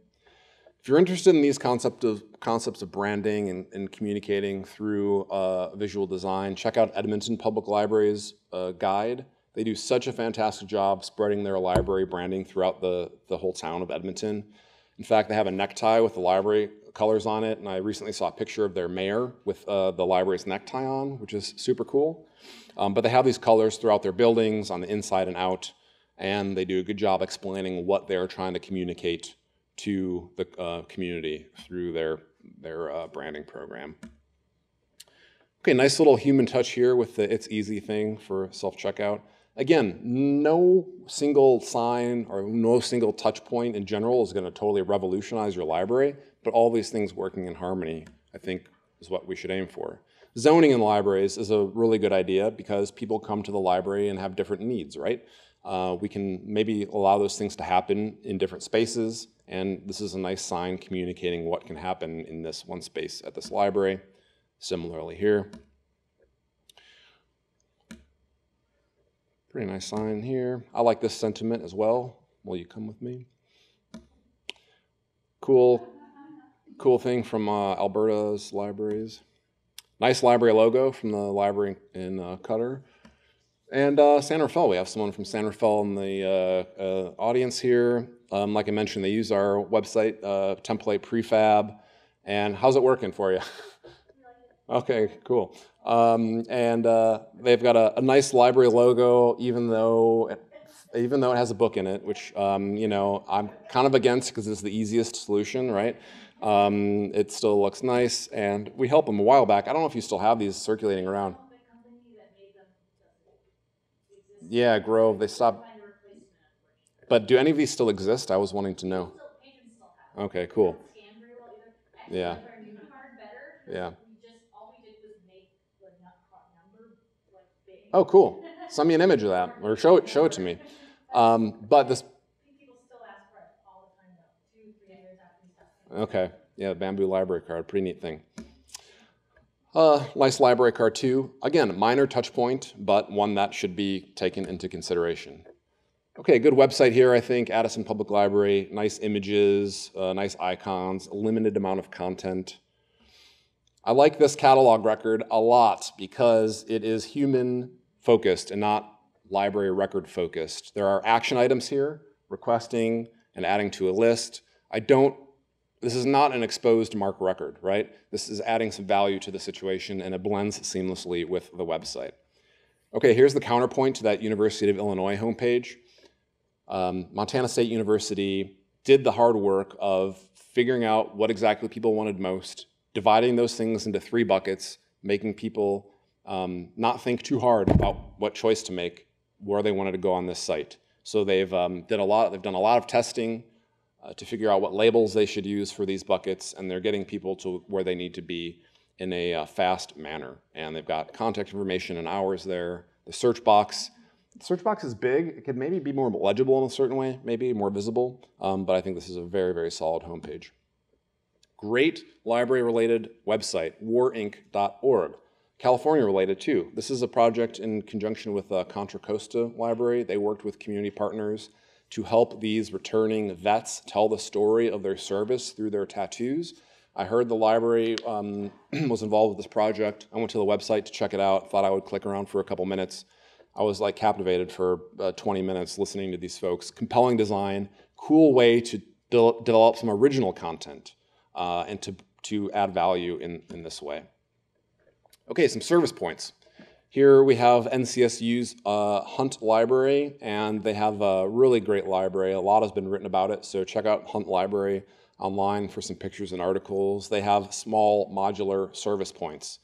If you're interested in these concept of, concepts of branding and, and communicating through uh, visual design, check out Edmonton Public Library's uh, guide. They do such a fantastic job spreading their library branding throughout the, the whole town of Edmonton. In fact, they have a necktie with the library colors on it, and I recently saw a picture of their mayor with uh, the library's necktie on, which is super cool. Um, but they have these colors throughout their buildings on the inside and out, and they do a good job explaining what they're trying to communicate to the uh, community through their, their uh, branding program. Okay, nice little human touch here with the It's Easy thing for self-checkout. Again, no single sign or no single touch point in general is going to totally revolutionize your library, but all these things working in harmony, I think, is what we should aim for. Zoning in libraries is a really good idea because people come to the library and have different needs, right? Uh, we can maybe allow those things to happen in different spaces, and this is a nice sign communicating what can happen in this one space at this library. Similarly here. Pretty nice sign here. I like this sentiment as well. Will you come with me? Cool, cool thing from uh, Alberta's libraries. Nice library logo from the library in uh. And uh, San Rafael, we have someone from San Rafael in the uh, uh, audience here. Um, like I mentioned, they use our website uh, template prefab. And how's it working for you? okay, cool. Um, and uh, they've got a, a, nice library logo, even though it, even though it has a book in it, which um, you know I'm kind of against because it's the easiest solution, right? Um, it still looks nice, and we helped them a while back. I don't know if you still have these circulating around. Yeah, Grove. They stopped. But do any of these still exist? I was wanting to know. Okay, cool. Yeah. Yeah. Oh, cool. Send me an image of that, or show it, show it to me. Um, but this. Okay. Yeah, bamboo library card, pretty neat thing. Uh, nice library card too. Again, minor touch point, but one that should be taken into consideration. Okay, good website here, I think. Addison Public Library, nice images, uh, nice icons, limited amount of content. I like this catalog record a lot because it is human focused and not library record focused. There are action items here, requesting and adding to a list. I don't, this is not an exposed MARC record, right? This is adding some value to the situation and it blends seamlessly with the website. Okay, here's the counterpoint to that University of Illinois homepage. Um, Montana State University did the hard work of figuring out what exactly people wanted most, dividing those things into three buckets, making people um, not think too hard about what choice to make, where they wanted to go on this site. So they've um, did a lot. They've done a lot of testing uh, to figure out what labels they should use for these buckets, and they're getting people to where they need to be in a uh, fast manner. And they've got contact information and hours there. The search box. Search box is big. It could maybe be more legible in a certain way, maybe more visible. Um, but I think this is a very, very solid homepage. Great library-related website, warink.org. California related too. This is a project in conjunction with uh, Contra Costa Library. They worked with community partners to help these returning vets tell the story of their service through their tattoos. I heard the library um, was involved with this project. I went to the website to check it out, thought I would click around for a couple minutes. I was like captivated for uh, 20 minutes listening to these folks. Compelling design, cool way to de develop some original content uh, and to, to add value in, in this way. Okay, some service points. Here we have NCSU's uh, Hunt Library, and they have a really great library. A lot has been written about it, so check out Hunt Library online for some pictures and articles. They have small modular service points,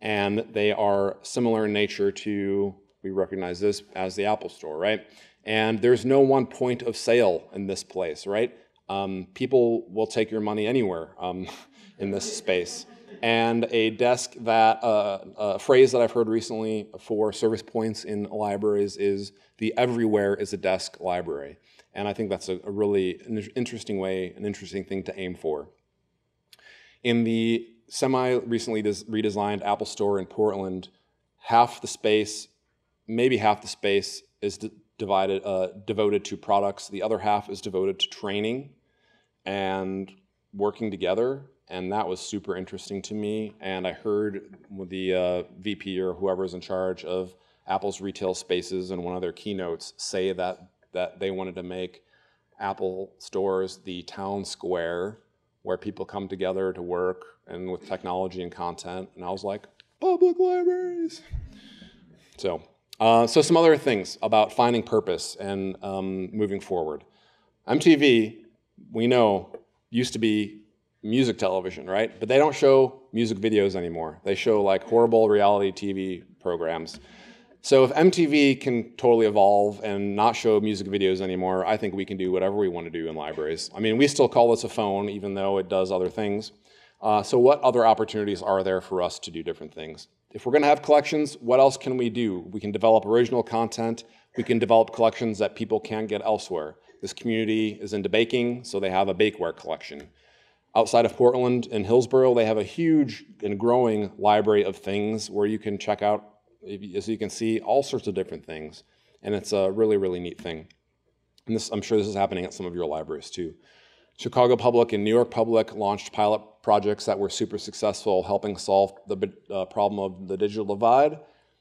and they are similar in nature to, we recognize this as the Apple Store, right? And there's no one point of sale in this place, right? Um, people will take your money anywhere um, in this space and a desk that, uh, a phrase that I've heard recently for service points in libraries is the everywhere is a desk library. And I think that's a, a really interesting way, an interesting thing to aim for. In the semi-recently redesigned Apple Store in Portland, half the space, maybe half the space is divided, uh, devoted to products. The other half is devoted to training and working together and that was super interesting to me. And I heard the uh, VP or whoever is in charge of Apple's retail spaces in one of their keynotes say that that they wanted to make Apple stores the town square where people come together to work and with technology and content. And I was like, public libraries. So, uh, so some other things about finding purpose and um, moving forward. MTV, we know, used to be music television, right? But they don't show music videos anymore. They show like horrible reality TV programs. So if MTV can totally evolve and not show music videos anymore, I think we can do whatever we want to do in libraries. I mean, we still call this a phone, even though it does other things. Uh, so what other opportunities are there for us to do different things? If we're going to have collections, what else can we do? We can develop original content. We can develop collections that people can't get elsewhere. This community is into baking, so they have a bakeware collection. Outside of Portland in Hillsboro, they have a huge and growing library of things where you can check out, as you can see, all sorts of different things. And it's a really, really neat thing. And this, I'm sure this is happening at some of your libraries too. Chicago Public and New York Public launched pilot projects that were super successful, helping solve the uh, problem of the digital divide.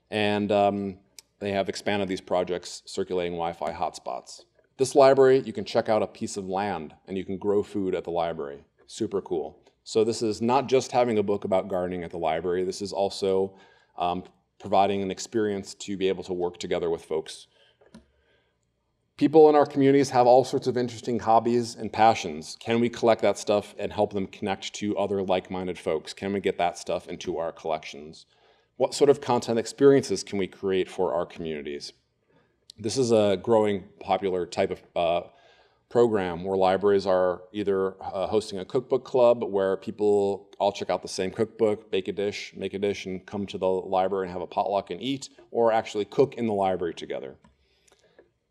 And um, they have expanded these projects circulating Wi-Fi hotspots. This library, you can check out a piece of land and you can grow food at the library. Super cool. So this is not just having a book about gardening at the library. This is also um, providing an experience to be able to work together with folks People in our communities have all sorts of interesting hobbies and passions. Can we collect that stuff and help them connect to other like-minded folks? Can we get that stuff into our collections? What sort of content experiences can we create for our communities? This is a growing popular type of uh, program where libraries are either uh, hosting a cookbook club where people all check out the same cookbook, bake a dish, make a dish, and come to the library and have a potluck and eat, or actually cook in the library together.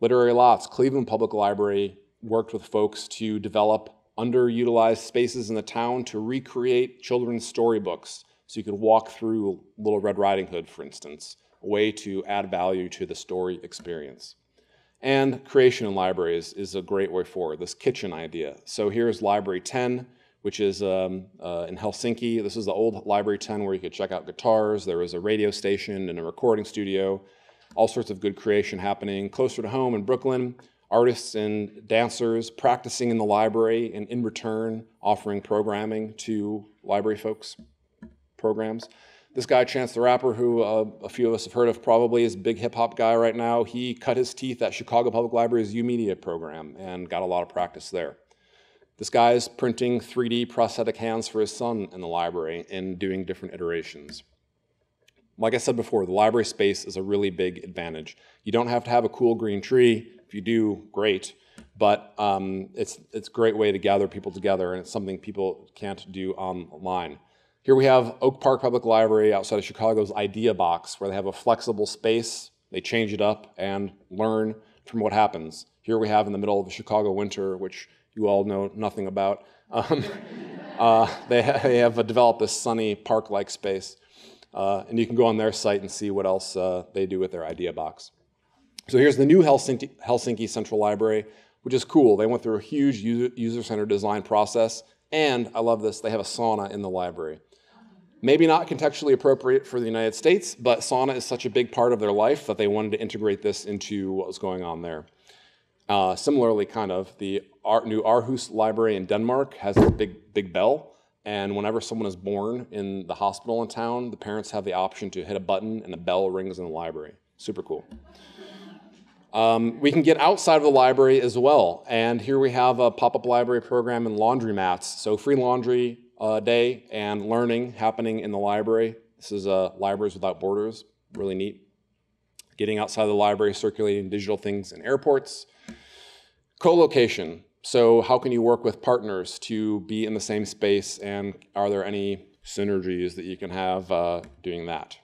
Literary Lots, Cleveland Public Library worked with folks to develop underutilized spaces in the town to recreate children's storybooks. So you could walk through Little Red Riding Hood, for instance, a way to add value to the story experience. And creation in libraries is a great way forward, this kitchen idea. So here's Library 10, which is um, uh, in Helsinki. This is the old Library 10 where you could check out guitars. There was a radio station and a recording studio all sorts of good creation happening closer to home in Brooklyn, artists and dancers practicing in the library and in return offering programming to library folks, programs. This guy, Chance the Rapper, who uh, a few of us have heard of probably, is a big hip hop guy right now. He cut his teeth at Chicago Public Library's YOUmedia program and got a lot of practice there. This guy is printing 3D prosthetic hands for his son in the library and doing different iterations. Like I said before, the library space is a really big advantage. You don't have to have a cool green tree. If you do, great. But um, it's, it's a great way to gather people together, and it's something people can't do online. Here we have Oak Park Public Library outside of Chicago's Idea Box, where they have a flexible space. They change it up and learn from what happens. Here we have in the middle of the Chicago winter, which you all know nothing about. Um, uh, they, ha they have developed this sunny park-like space. Uh, and you can go on their site and see what else uh, they do with their idea box. So here's the new Helsinki, Helsinki Central Library, which is cool. They went through a huge user-centered design process, and I love this, they have a sauna in the library. Maybe not contextually appropriate for the United States, but sauna is such a big part of their life that they wanted to integrate this into what was going on there. Uh, similarly, kind of, the new Aarhus Library in Denmark has a big, big bell and whenever someone is born in the hospital in town, the parents have the option to hit a button and a bell rings in the library. Super cool. Um, we can get outside of the library as well. And here we have a pop-up library program and laundromats. So free laundry uh, day and learning happening in the library. This is uh, Libraries Without Borders, really neat. Getting outside of the library, circulating digital things in airports. Co-location. So how can you work with partners to be in the same space and are there any synergies that you can have uh, doing that?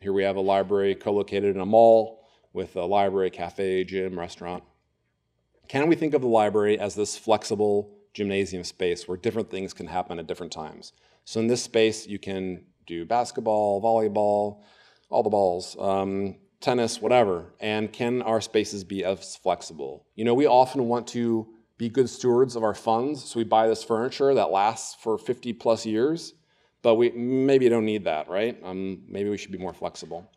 Here we have a library co-located in a mall with a library, cafe, gym, restaurant. Can we think of the library as this flexible gymnasium space where different things can happen at different times? So in this space, you can do basketball, volleyball, all the balls, um, tennis, whatever. And can our spaces be as flexible? You know, we often want to be good stewards of our funds. So we buy this furniture that lasts for 50 plus years, but we maybe don't need that, right? Um, maybe we should be more flexible.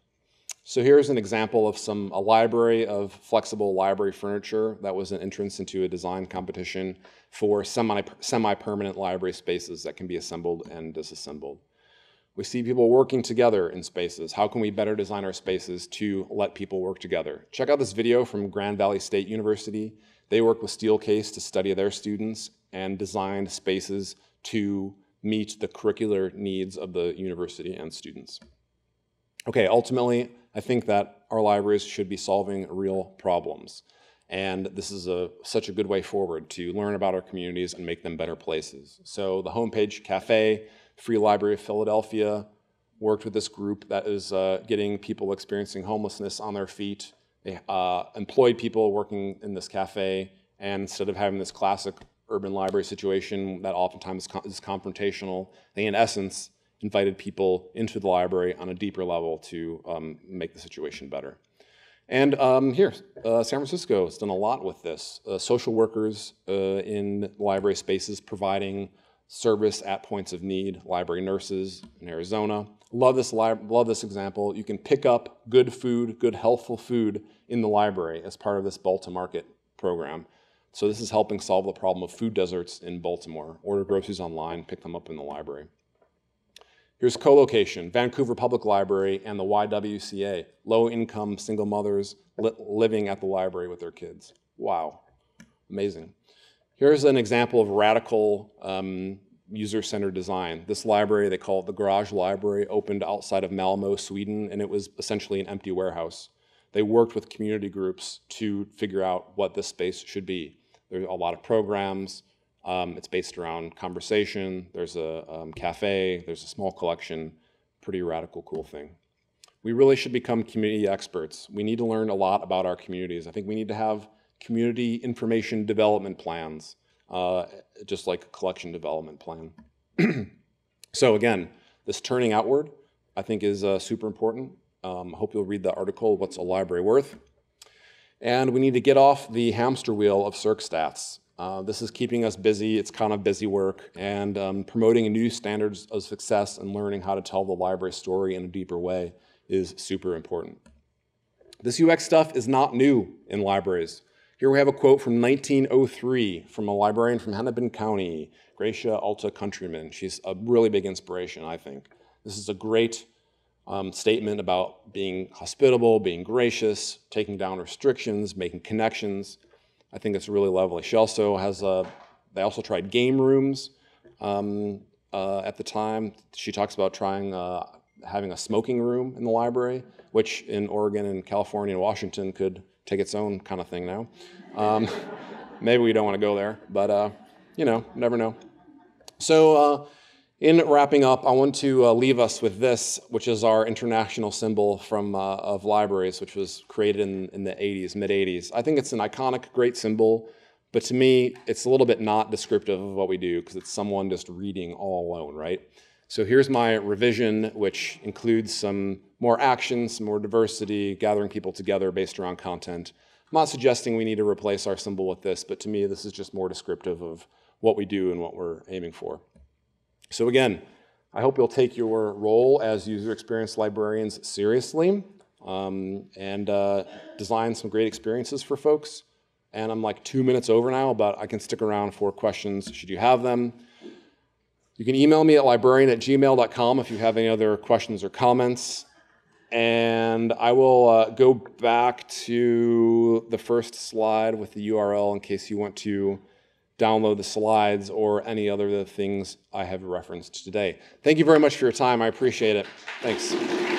So here's an example of some a library of flexible library furniture that was an entrance into a design competition for semi, semi-permanent library spaces that can be assembled and disassembled. We see people working together in spaces. How can we better design our spaces to let people work together? Check out this video from Grand Valley State University. They worked with Steelcase to study their students and designed spaces to meet the curricular needs of the university and students. Okay, ultimately, I think that our libraries should be solving real problems. And this is a, such a good way forward to learn about our communities and make them better places. So the homepage cafe Free Library of Philadelphia worked with this group that is uh, getting people experiencing homelessness on their feet. They uh, employed people working in this cafe, and instead of having this classic urban library situation that oftentimes is confrontational, they in essence invited people into the library on a deeper level to um, make the situation better. And um, here, uh, San Francisco has done a lot with this. Uh, social workers uh, in library spaces providing service at points of need, library nurses in Arizona. Love this, love this example. You can pick up good food, good healthful food in the library as part of this Baltimarket program. So this is helping solve the problem of food deserts in Baltimore. Order groceries online, pick them up in the library. Here's co-location, Vancouver Public Library and the YWCA, low-income single mothers li living at the library with their kids. Wow, amazing. Here's an example of radical um, user-centered design. This library, they call it the Garage Library, opened outside of Malmo, Sweden, and it was essentially an empty warehouse. They worked with community groups to figure out what this space should be. There's a lot of programs, um, it's based around conversation. There's a um, cafe. There's a small collection. Pretty radical, cool thing. We really should become community experts. We need to learn a lot about our communities. I think we need to have community information development plans, uh, just like a collection development plan. so again, this turning outward, I think is uh, super important. Um, hope you'll read the article, What's a Library Worth? And we need to get off the hamster wheel of circ stats. Uh, this is keeping us busy. It's kind of busy work and um, promoting new standards of success and learning how to tell the library story in a deeper way is super important. This UX stuff is not new in libraries. Here we have a quote from 1903 from a librarian from Hennepin County, Gratia Alta Countryman. She's a really big inspiration, I think. This is a great um, statement about being hospitable, being gracious, taking down restrictions, making connections, I think it's really lovely. She also has a, they also tried game rooms um, uh, at the time. She talks about trying uh, having a smoking room in the library, which in Oregon and California and Washington could take its own kind of thing now. Um, maybe we don't want to go there, but uh, you know, never know. So uh, in wrapping up, I want to uh, leave us with this, which is our international symbol from uh, of libraries, which was created in, in the 80s, mid 80s. I think it's an iconic, great symbol, but to me, it's a little bit not descriptive of what we do because it's someone just reading all alone, right? So here's my revision, which includes some more action, some more diversity, gathering people together based around content. I'm not suggesting we need to replace our symbol with this, but to me, this is just more descriptive of what we do and what we're aiming for. So again, I hope you'll take your role as user experience librarians seriously um, and uh, design some great experiences for folks. And I'm like two minutes over now, but I can stick around for questions should you have them. You can email me at librarian at gmail.com if you have any other questions or comments. And I will uh, go back to the first slide with the URL in case you want to download the slides or any other things I have referenced today. Thank you very much for your time. I appreciate it. Thanks.